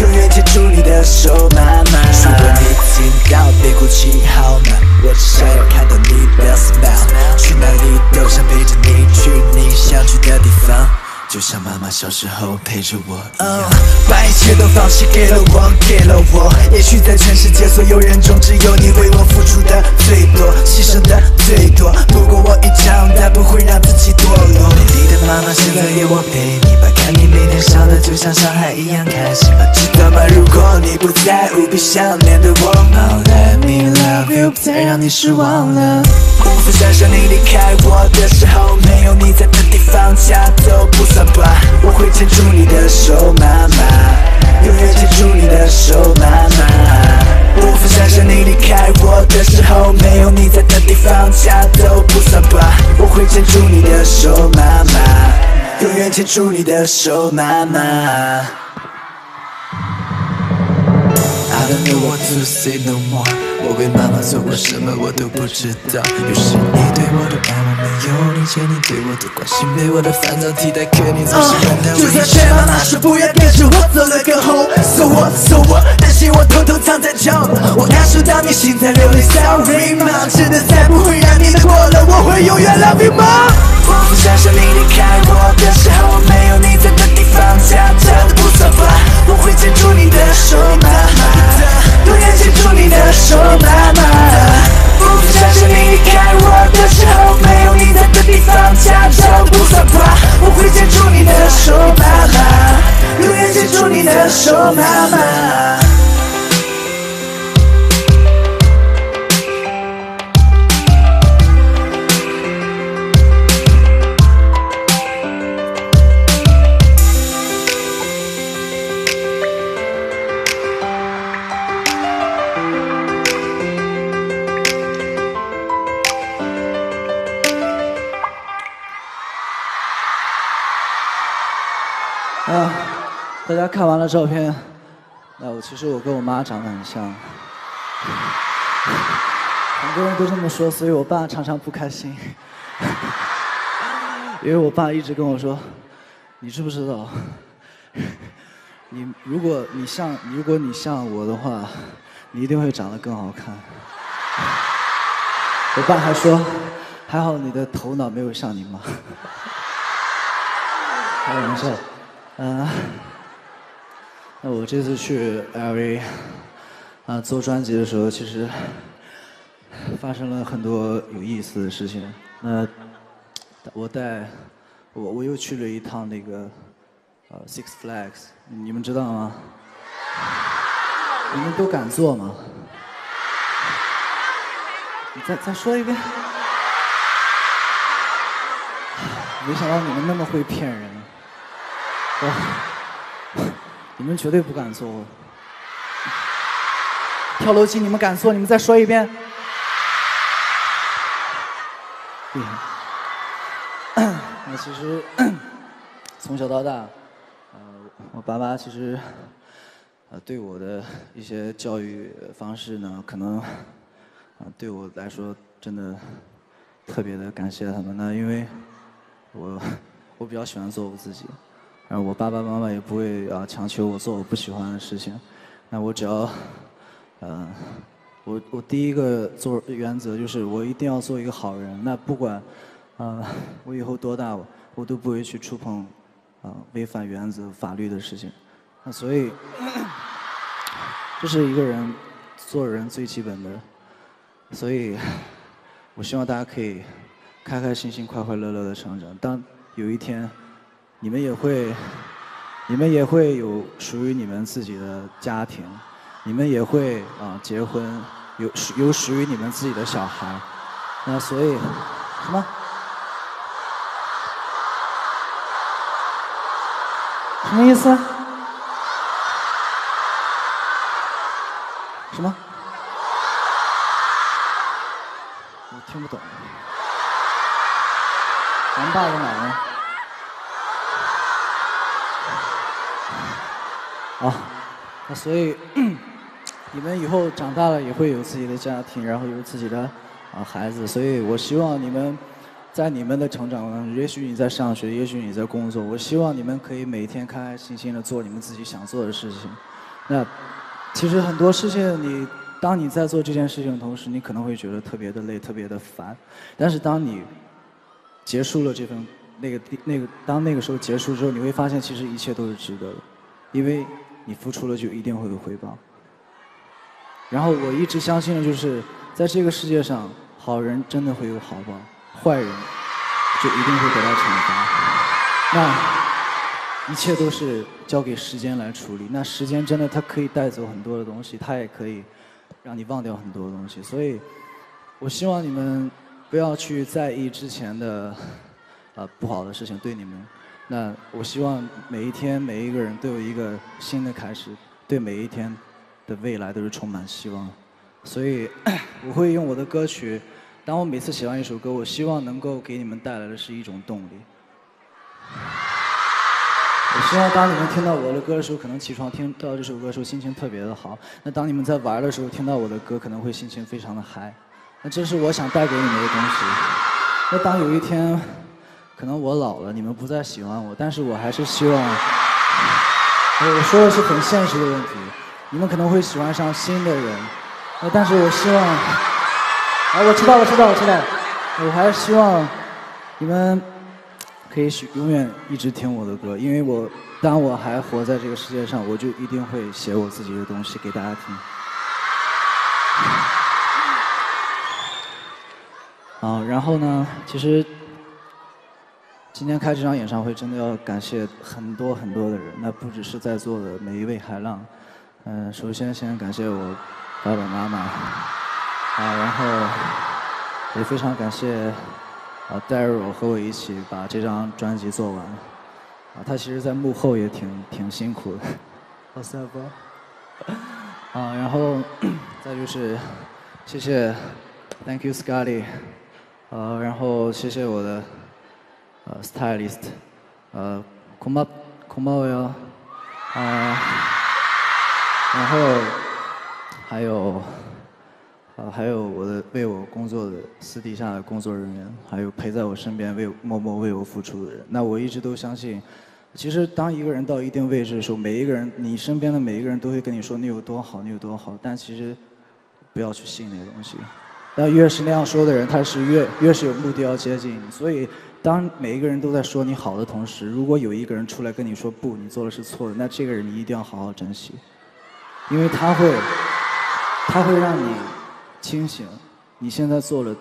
S3: 永远牵住你的手，妈妈。如果你听到，别哭泣好吗？我只想要看到你的 smile，去哪里都想陪着你去你想去的地方。就像妈妈小时候陪着我一样，把一切都放弃给了我，给了我。也许在全世界所有人中，只有你为我付出的最多，牺牲的最多。不过我已长大，不会让自己堕落。美丽的妈妈，现在有我陪你吧，看你每天笑的就像小孩一样开心吧。知道吗？如果你不在，乎，别想念的我。Oh let me love you，不再让你失望了。无法想象你离开我的时候，没有你在的地方，家都不算吧。我会牵住你的手，妈妈，永远牵住你的手，妈妈。无法想象你离开我的时候，没有你在的地方，家都不算吧。我会牵住你的手，妈妈，永远牵住你的手，妈妈。I don't know what to say no more。我为妈妈做过什么，我都不知道。有时你对我的爱我没有理解，你对我的关心被我的烦躁替代，可你总是感到
S1: 就。算劝妈妈说不要，但是我走了个后，so what so what，，担心我偷偷藏在角落。我感受到你心在流泪，sorry 吗？真的再不会让你难过了，我会永远 love you 吗？
S3: 无法想象你离开我的时候，没有你在的地方，家真的不算吧。我会牵住你的手，
S2: 照片，那我其实我跟我妈长得很像，很多人都这么说，所以我爸常常不开心，因为我爸一直跟我说，你知不知道，你如果你像如果你像我的话，你一定会长得更好看。我爸还说，还好你的头脑没有像你妈。开玩笑，嗯、那我这次去 LA 啊做专辑的时候，其实发生了很多有意思的事情。那我带我我又去了一趟那个呃 Six Flags，你们知道吗？你们都敢做吗？你再再说一遍。没想到你们那么会骗人，哇！你们绝对不敢做。跳楼机你们敢做？你们再说一遍。厉害。那其实从小到大，呃，我爸妈其实，呃，对我的一些教育方式呢，可能，啊，对我来说真的特别的感谢他们。那因为我我比较喜欢做我自己，然后我爸爸妈妈也不会啊强求我做我不喜欢的事情。那我只要，呃，我我第一个做原则就是我一定要做一个好人。那不管，啊，我以后多大，我都不会去触碰啊违反原则、法律的事情。那所以，这是一个人做人最基本的。所以，我希望大家可以开开心心、快快乐乐的成长。当有一天，你们也会。你们也会有属于你们自己的家庭，你们也会啊结婚，有有属于你们自己的小孩，那所以什么？什么意思？什么？我听不懂。咱爸在哪呢？啊，那所以你们以后长大了也会有自己的家庭，然后有自己的啊孩子，所以我希望你们在你们的成长中，也许你在上学，也许你在工作，我希望你们可以每天开开心心的做你们自己想做的事情。那其实很多事情，你当你在做这件事情的同时，你可能会觉得特别的累，特别的烦，但是当你结束了这份那个那个当那个时候结束之后，你会发现其实一切都是值得的，因为。你付出了就一定会有回报。然后我一直相信的就是，在这个世界上，好人真的会有好报，坏人就一定会得到惩罚。那一切都是交给时间来处理。那时间真的它可以带走很多的东西，它也可以让你忘掉很多的东西。所以，我希望你们不要去在意之前的呃不好的事情对你们。那我希望每一天每一个人都有一个新的开始，对每一天的未来都是充满希望。所以 我会用我的歌曲，当我每次写完一首歌，我希望能够给你们带来的是一种动力。我希望当你们听到我的歌的时候，可能起床听到这首歌的时候心情特别的好。那当你们在玩的时候听到我的歌，可能会心情非常的嗨。那这是我想带给你们的东西。那当有一天。可能我老了，你们不再喜欢我，但是我还是希望。我说的是很现实的问题，你们可能会喜欢上新的人，但是我希望。啊，我知道，我知道，我知道。我还是希望你们可以永远一直听我的歌，因为我当我还活在这个世界上，我就一定会写我自己的东西给大家听。啊，然后呢，其实。今天开这场演唱会，真的要感谢很多很多的人，那不只是在座的每一位海浪。嗯，首先先感谢我爸爸妈妈，啊，然后也非常感谢啊 Daryl 和我一起把这张专辑做完。啊，他其实在幕后也挺挺辛苦的。好塞不？啊，然后 再就是谢谢，Thank you Scotty，呃，然后谢谢我的。呃，stylist，呃，恐怕恐怕我要，啊，然后还有，呃，还有我的为我工作的私底下的工作人员，还有陪在我身边为默默为我付出的人。那我一直都相信，其实当一个人到一定位置的时候，每一个人，你身边的每一个人都会跟你说你有多好，你有多好。但其实不要去信那个东西。那越是那样说的人，他是越越是有目的要接近你。所以。当每一个人都在说你好的同时，如果有一个人出来跟你说不，你做的是错的，那这个人你一定要好好珍惜，因为他会，他会让你清醒。你现在做了，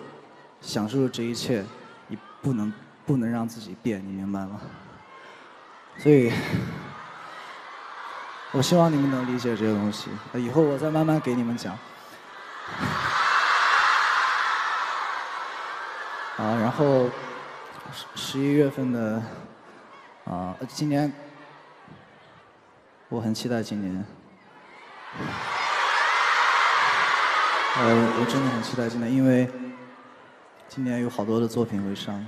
S2: 享受了这一切，你不能不能让自己变，你明白吗？所以，我希望你们能理解这个东西。以后我再慢慢给你们讲。啊，然后。十一月份的啊，今年我很期待今年。呃，我真的很期待今年，因为今年有好多的作品会上。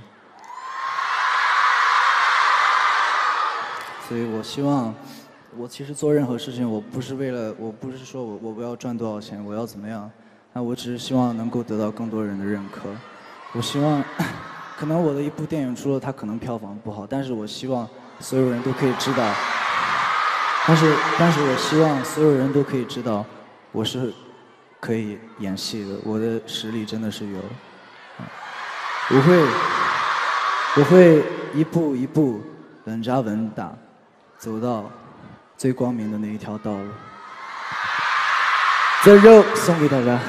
S2: 所以我希望，我其实做任何事情，我不是为了，我不是说我我不要赚多少钱，我要怎么样，那我只是希望能够得到更多人的认可。我希望，可能我的一部电影出了，它可能票房不好，但是我希望所有人都可以知道，但是但是我希望所有人都可以知道，我是可以演戏的，我的实力真的是有，我会我会一步一步稳扎稳打，走到最光明的那一条道路。这肉送给大家。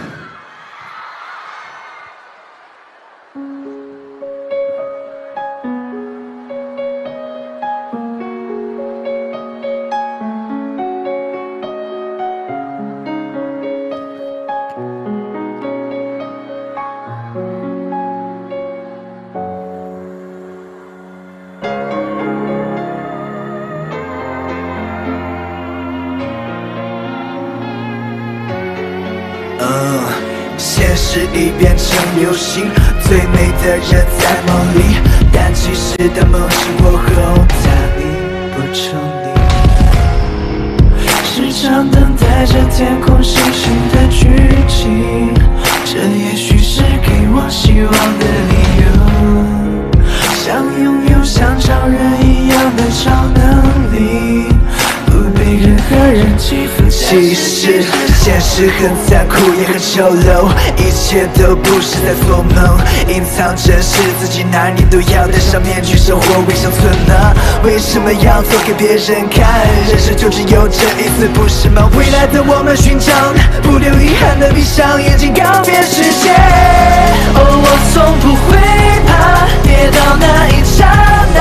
S3: 流星，最美的人在梦里，但其实的梦醒过后，它已不成立。
S1: 时常等待着天空星星的剧情，这也许是给我希望的理由。想拥有像超人一样的超能力，不被任何人欺负。
S3: 其实现实很残酷，也很丑陋，一切都不是在做梦，隐藏真实自己，哪年都要戴上面具生活，为生存呢？为什么要做给别人看？人生就只有这一次，不是吗？未来的我们寻找，不留遗憾的闭上眼睛，告别世界。
S1: 哦，我从不会怕跌倒那一刹那，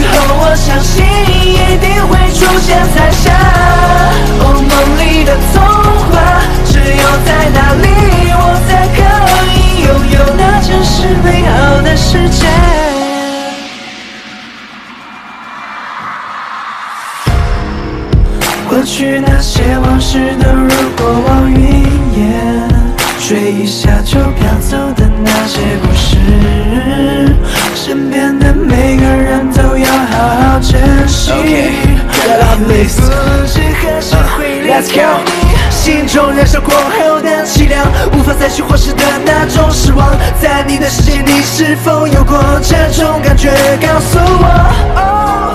S1: 雨后我相信一定会出现彩霞。哦，梦里的童话，只有在那里，我才可以拥有那真实美好的世界。过去那些往事都如过往云烟，吹一下就飘走的那些故事，身边的每个人珍惜。因为不知何时会离
S3: Let's
S1: 开
S3: go
S1: 你。
S3: 心中燃烧过后的凄凉，无法再去忽视的那种失望，在你的世界里是否有过这种感觉？告诉我，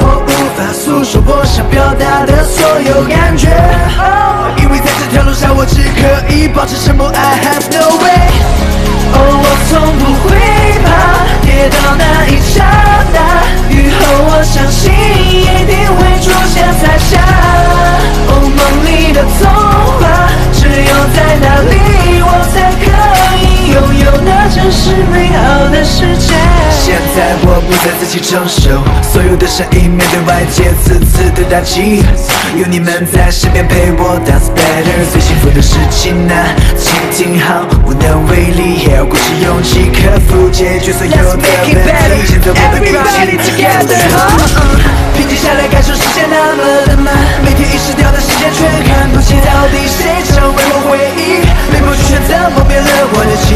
S3: 我无法诉说我想表达的所有感觉，因为在这条路上我只可以保持沉默。I have no way。
S1: 哦，我从不会怕跌倒那一刹那，雨后我相信一定会出现彩霞。哦，梦里的童话，只有在那里，我才可拥有那真实美好的世界。
S3: 现在我不再自己承受所有的声音，面对外界次次的打击，有你们在身边陪我，That's better。最幸福的事情呢，请听好，无能为力，也要鼓起勇气克服解决所有的
S1: better.
S3: 题。现在我们一
S1: Everybody
S3: 起
S1: together.
S3: 平静下来，感受世界那么的慢，每天遗失掉的时间却看不见，到底谁成为我回忆？被迫去选择磨灭了我的记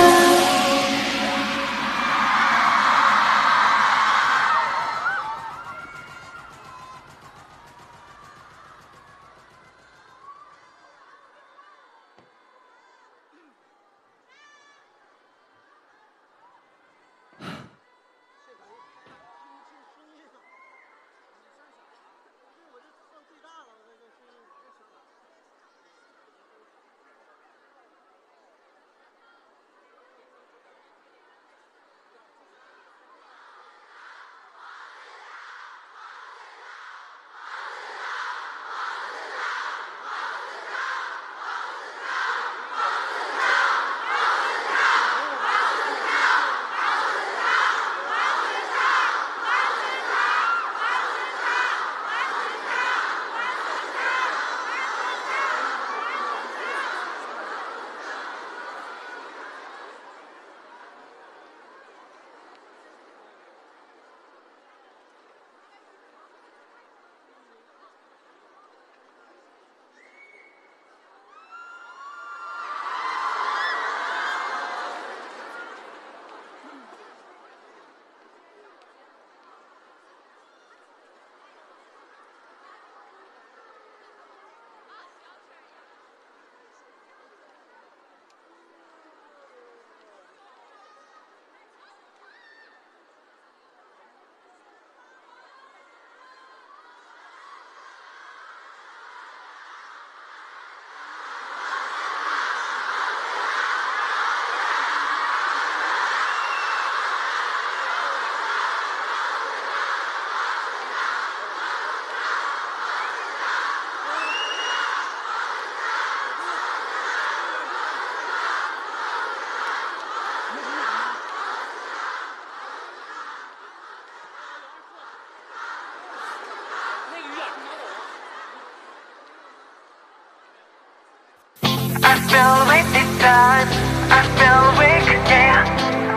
S5: time. I feel awake, yeah.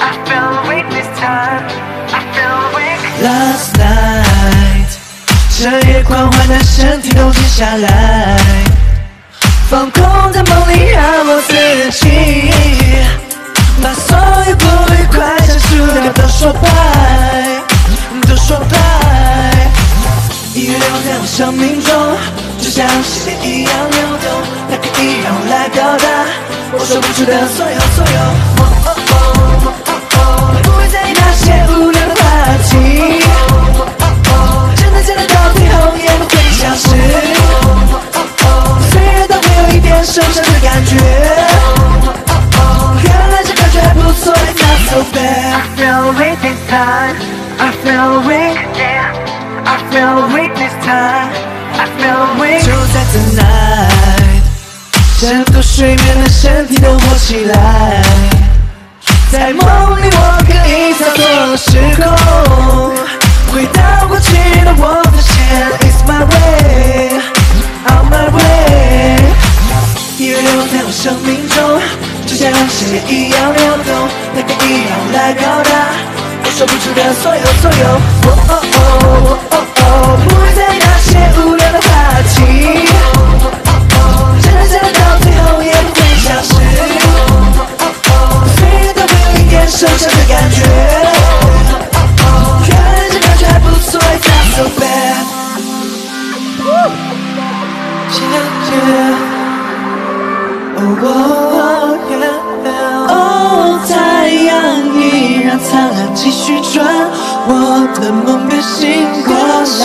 S5: I feel awake this time. I feel awake.
S1: Last night，彻夜狂欢的身体都静下来，放空在梦里让我自己，把所有不愉快结束掉都说拜，都说拜。音乐在我生命中，就像时间一样流动，它可以让我来表达我说不出的所有所有。哦哦哦哦哦不会在意那些无聊的话题。真的真的到最后也不会消失。虽然都会有一点受伤的感觉，原来这感觉还不错，It's not so bad。
S5: I feel awake this time. I feel awake, yeah. I feel awake this time. I feel awake.
S1: 就在 tonight，深度睡眠的身体都活起来，在梦里我可以操作时空，回到过去的我发现 It's my way，on my way，音乐流在我生命中，就像时间一样流动，它可以让我来表达我说不出的所有所有。哦哦哦哦哦哦，不会在意那些无聊的话题。真的真的到最后也不会消失。虽然都会有一点受伤的感觉，原来这感觉还不错，It's not so bad。Yeah, yeah. Oh, oh, yeah. Oh，太阳依然灿烂，继续转，我的梦别醒过来。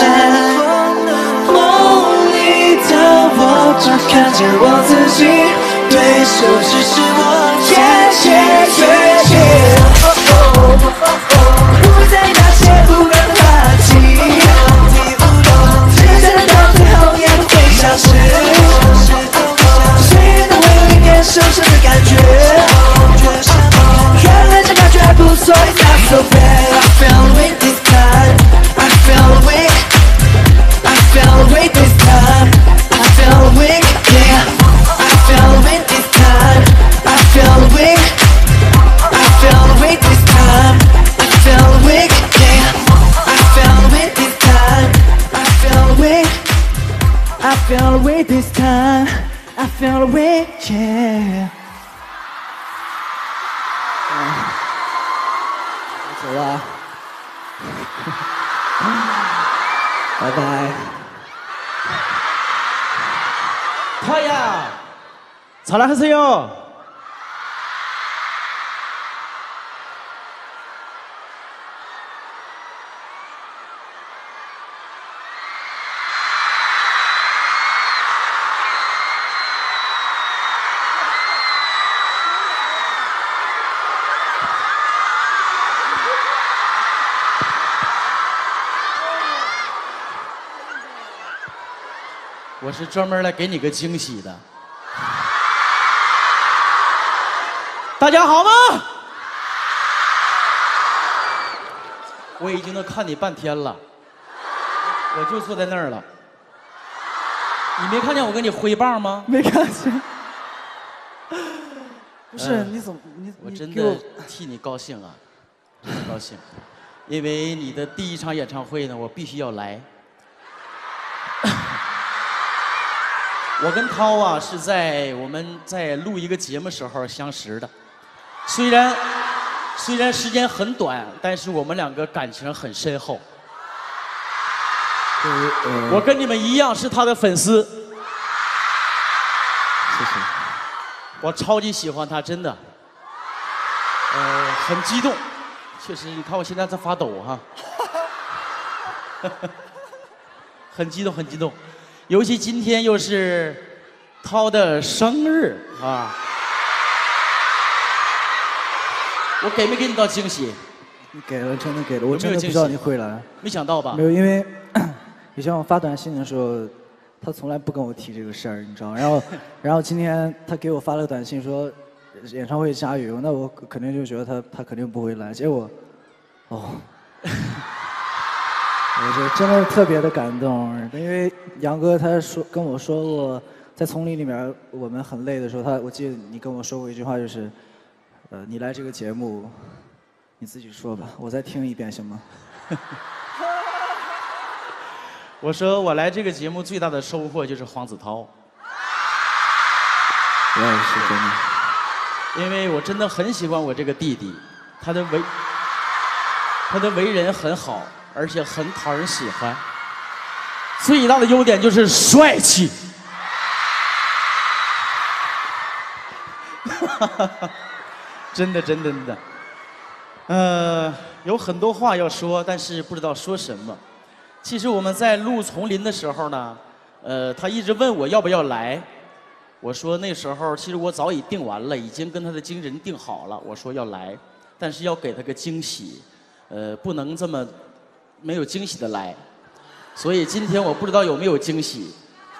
S1: 我只看见我自己，对手只是我。Yeah, yeah, yeah, yeah. Oh, oh, oh, oh. 不会在意那些无聊的话题，真的到最后也不会消失。虽然都会有一点受伤的感觉，原来这感觉还不错，It's not so bad. I feel awake this time. I feel awake. I feel awake this
S6: 잘하세요。 我是专门来给你个惊喜的。 大家好吗？我已经都看你半天了，我就坐在那儿了。你没看见我跟你挥棒吗？
S2: 没看见。不是，
S6: 嗯
S2: 你怎么你
S6: 我真的替你高兴啊，真的高兴，因为你的第一场演唱会呢，我必须要来。我跟涛啊是在我们在录一个节目时候相识的，虽然虽然时间很短，但是我们两个感情很深厚。
S2: 呃
S6: 我跟你们一样是他的粉丝，
S2: 谢谢。
S6: 我超级喜欢他，真的。呃，很激动，确实，你看我现在在发抖哈，很激动，很激动，尤其今天又是涛的生日啊！我给没给你到惊喜？
S2: 你给了，真的给了，我真的不知道你会来。
S6: 没想到吧
S2: 没？有，因为以前我发短信的时候，他从来不跟我提这个事儿，你知道吗？然后，然后今天他给我发了个短信说演唱会加油，那我肯定就觉得他他肯定不会来，结果，哦，我就真的特别的感动，因为杨哥他说跟我说过在丛林里面我们很累的时候，他我记得你跟我说过一句话，就是，呃，你来这个节目，你自己说吧，我再听一遍行吗？
S6: 我说我来这个节目最大的收获就是黄子韬，
S2: 我也是真的。
S6: 因为我真的很喜欢我这个弟弟，他的为他的为人很好，而且很讨人喜欢。最大的优点就是帅气。真的，真的，真的。呃，有很多话要说，但是不知道说什么。其实我们在录《丛林》的时候呢，呃，他一直问我要不要来。我说那时候其实我早已定完了，已经跟他的经纪人定好了。我说要来，但是要给他个惊喜，呃，不能这么没有惊喜的来。所以今天我不知道有没有惊喜。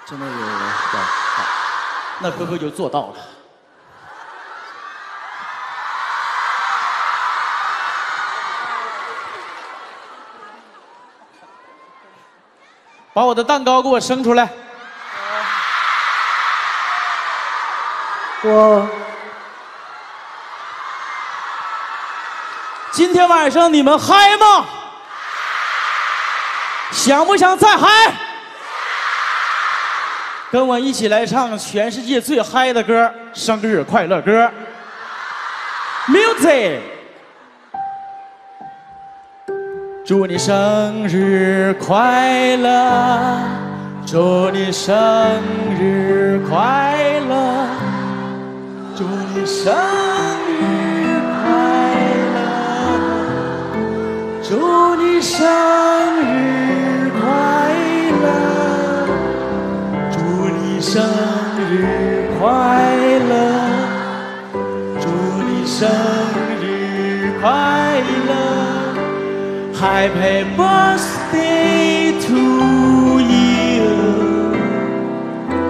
S2: 真的有。
S6: 对，好，那哥哥就做到了。把我的蛋糕给我生出来。
S2: 我
S6: 今天晚上你们嗨吗？想不想再嗨？跟我一起来唱全世界最嗨的歌——生日快乐歌。Music，祝你生日快乐，祝你生日快乐，祝你生日快乐，祝你生日快乐，祝你生日快乐，祝你生，Happy birthday to you。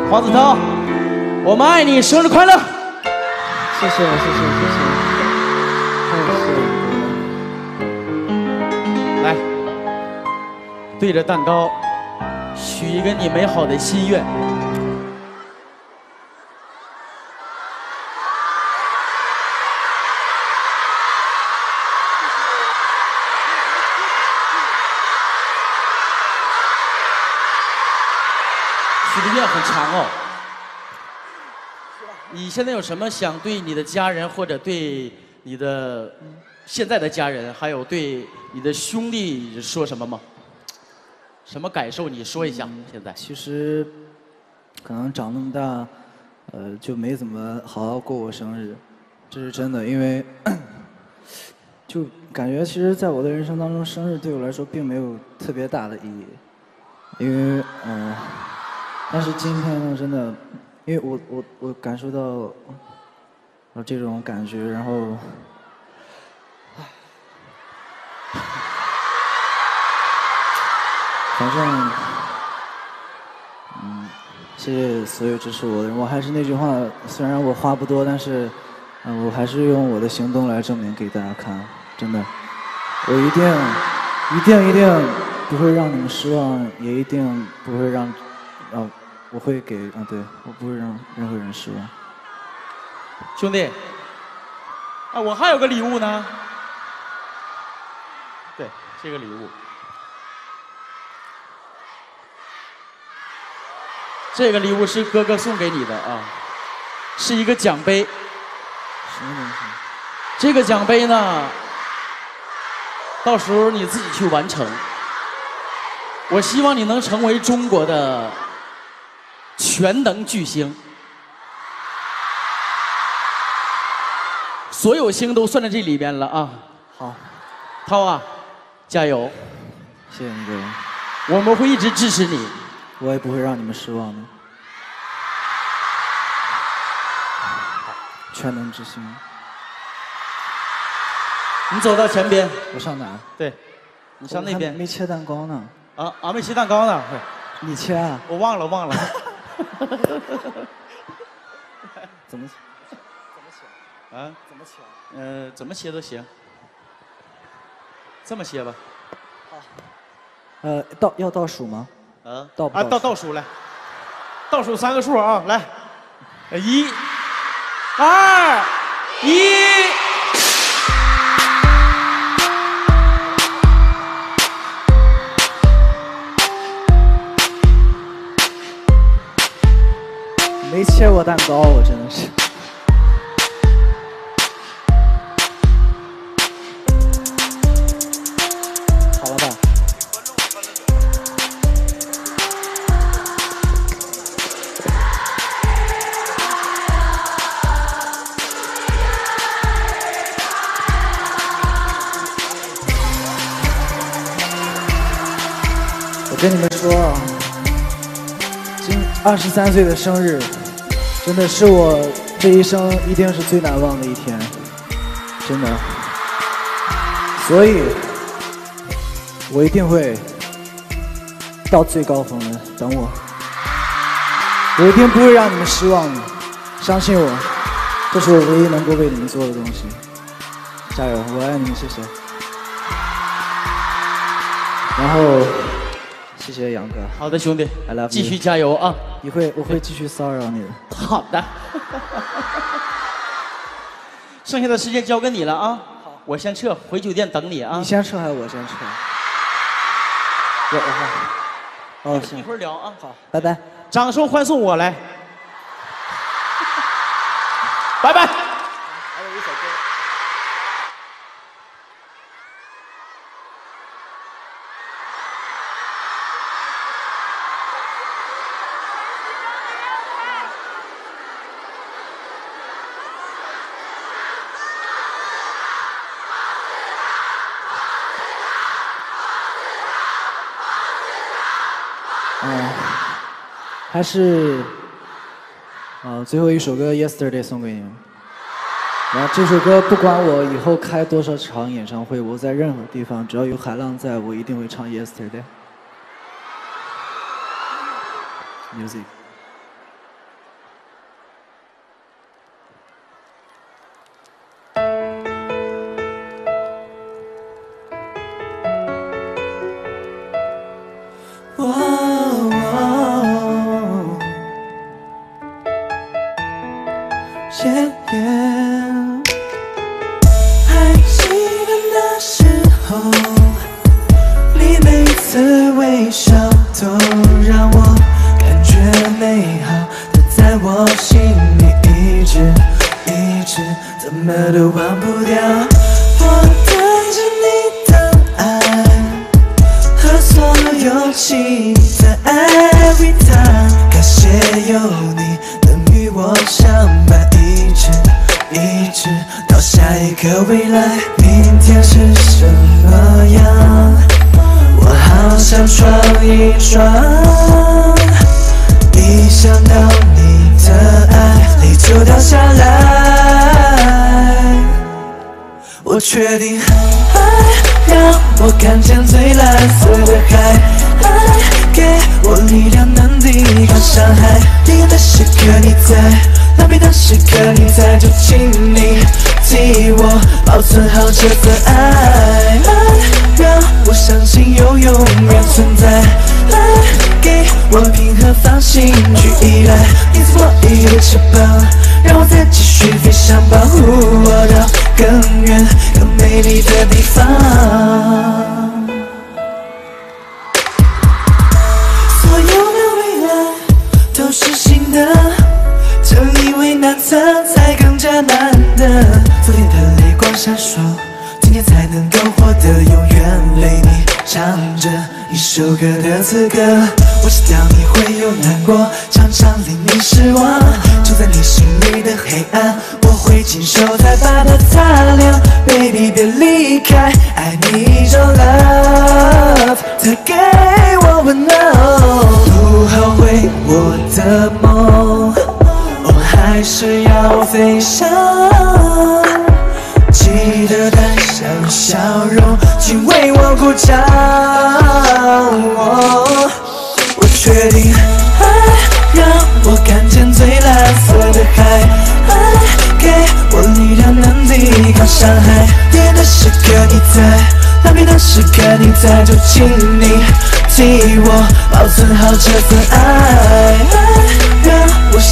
S6: 黄子韬，我们爱你，生日快乐！
S2: 谢谢谢谢谢谢，太谢谢
S6: 来，对着蛋糕许一个你美好的心愿。长哦。你现在有什么想对你的家人，或者对你的现在的家人，还有对你的兄弟说什么吗？什么感受？你说一下。现在
S2: 其实，可能长那么大，呃，就没怎么好好过过生日，这是真的。因为，就感觉其实，在我的人生当中，生日对我来说并没有特别大的意义。因为，嗯、但是今天呢，真的，因为我我我感受到，呃，这种感觉，然后，反正，嗯，谢谢所有支持我的人。我还是那句话，虽然我话不多，但是，嗯、我还是用我的行动来证明给大家看，真的，我一定，一定，一定不会让你们失望，也一定不会让，啊，我会给啊，对我不会让任何人失望。
S6: 兄弟，啊，我还有个礼物呢。对，这个礼物，这个礼物是哥哥送给你的啊，是一个奖杯。
S2: 什么东西？
S6: 这个奖杯呢，到时候你自己去完成。我希望你能成为中国的全能巨星，所有星都算在这里边了啊！
S2: 好，
S6: 涛啊，加油！
S2: 谢谢你各位，
S6: 我们会一直支持你。
S2: 我也不会让你们失望的。全能之星，
S6: 你走到前边，
S2: 我上哪儿？
S6: 对，你上那边
S2: 没切蛋糕呢。
S6: 啊啊！没切蛋糕呢，
S2: 你切啊？
S6: 我忘了忘了。
S2: 怎么？
S6: 怎么写啊？
S2: 怎么切？
S6: 呃，怎么切都行。这么切吧。
S2: 好呃，倒要倒数吗？
S6: 啊，
S2: 倒不倒
S6: 啊倒倒数来。倒数三个数啊，来，一、二、一。
S1: 切过蛋糕，我真的是。好了吧？我跟你们说，今二十三岁的生日，真的是我这一生一定是最难忘的一天，真的。所以，我一定会到最高峰的，等我。我一定不会让你们失望的，相信我，这是我唯一能够为你们做的东西。加油，我爱你们，谢谢。然后，谢谢杨哥。
S6: 好的，兄弟
S1: I love you
S6: 继续加油啊！
S1: 你会，我会继续骚扰你的。
S6: 好的。剩下的时间交给你了啊！我先撤，回酒店等你啊
S1: 你。先撤还是我先撤？
S6: 一，会儿聊啊。
S1: 好，拜拜。
S6: 掌声欢送我来。拜拜。
S1: 嗯，还是，啊，最后一首歌《Yesterday》送给你们。然后这首歌不管我以后开多少场演唱会，我在任何地方只要有海浪在，我一定会唱《Yesterday》。Music。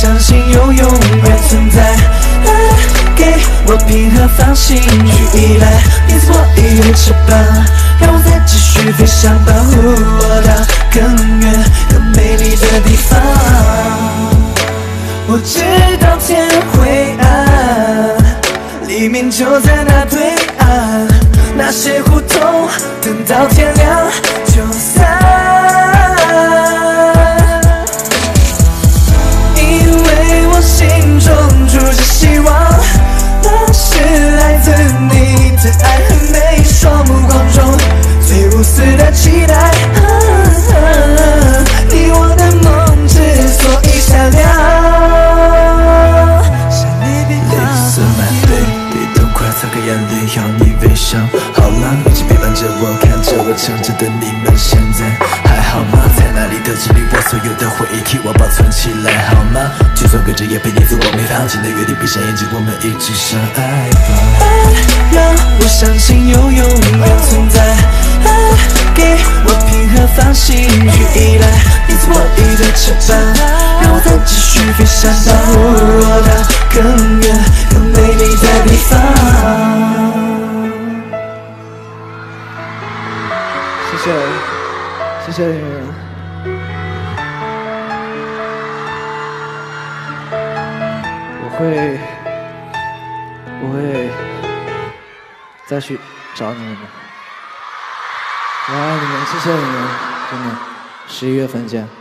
S7: 相信有永远存在。爱给我平和放心去依赖，你
S1: 做我一对翅膀，让我再继续飞翔，保护我到更远更美丽的地方。我知道天会暗，黎明就在那对岸，那些胡同等到天亮的你
S3: 们，现在还好吗？在哪里的经历，我所有的回忆，替我保存起来好吗？就算隔着夜陪你走过没放弃的约定，闭上眼睛，我们一直相爱吧。
S1: 爱让我相信有永远存在。爱给我平和放心去依赖，你做我一对翅膀，让我再继续飞翔，保护我到更远更美丽的地方。
S2: 谢，谢谢你们。我会，我会再去找你们的。我爱你们，谢谢你们，真的。十一月份见。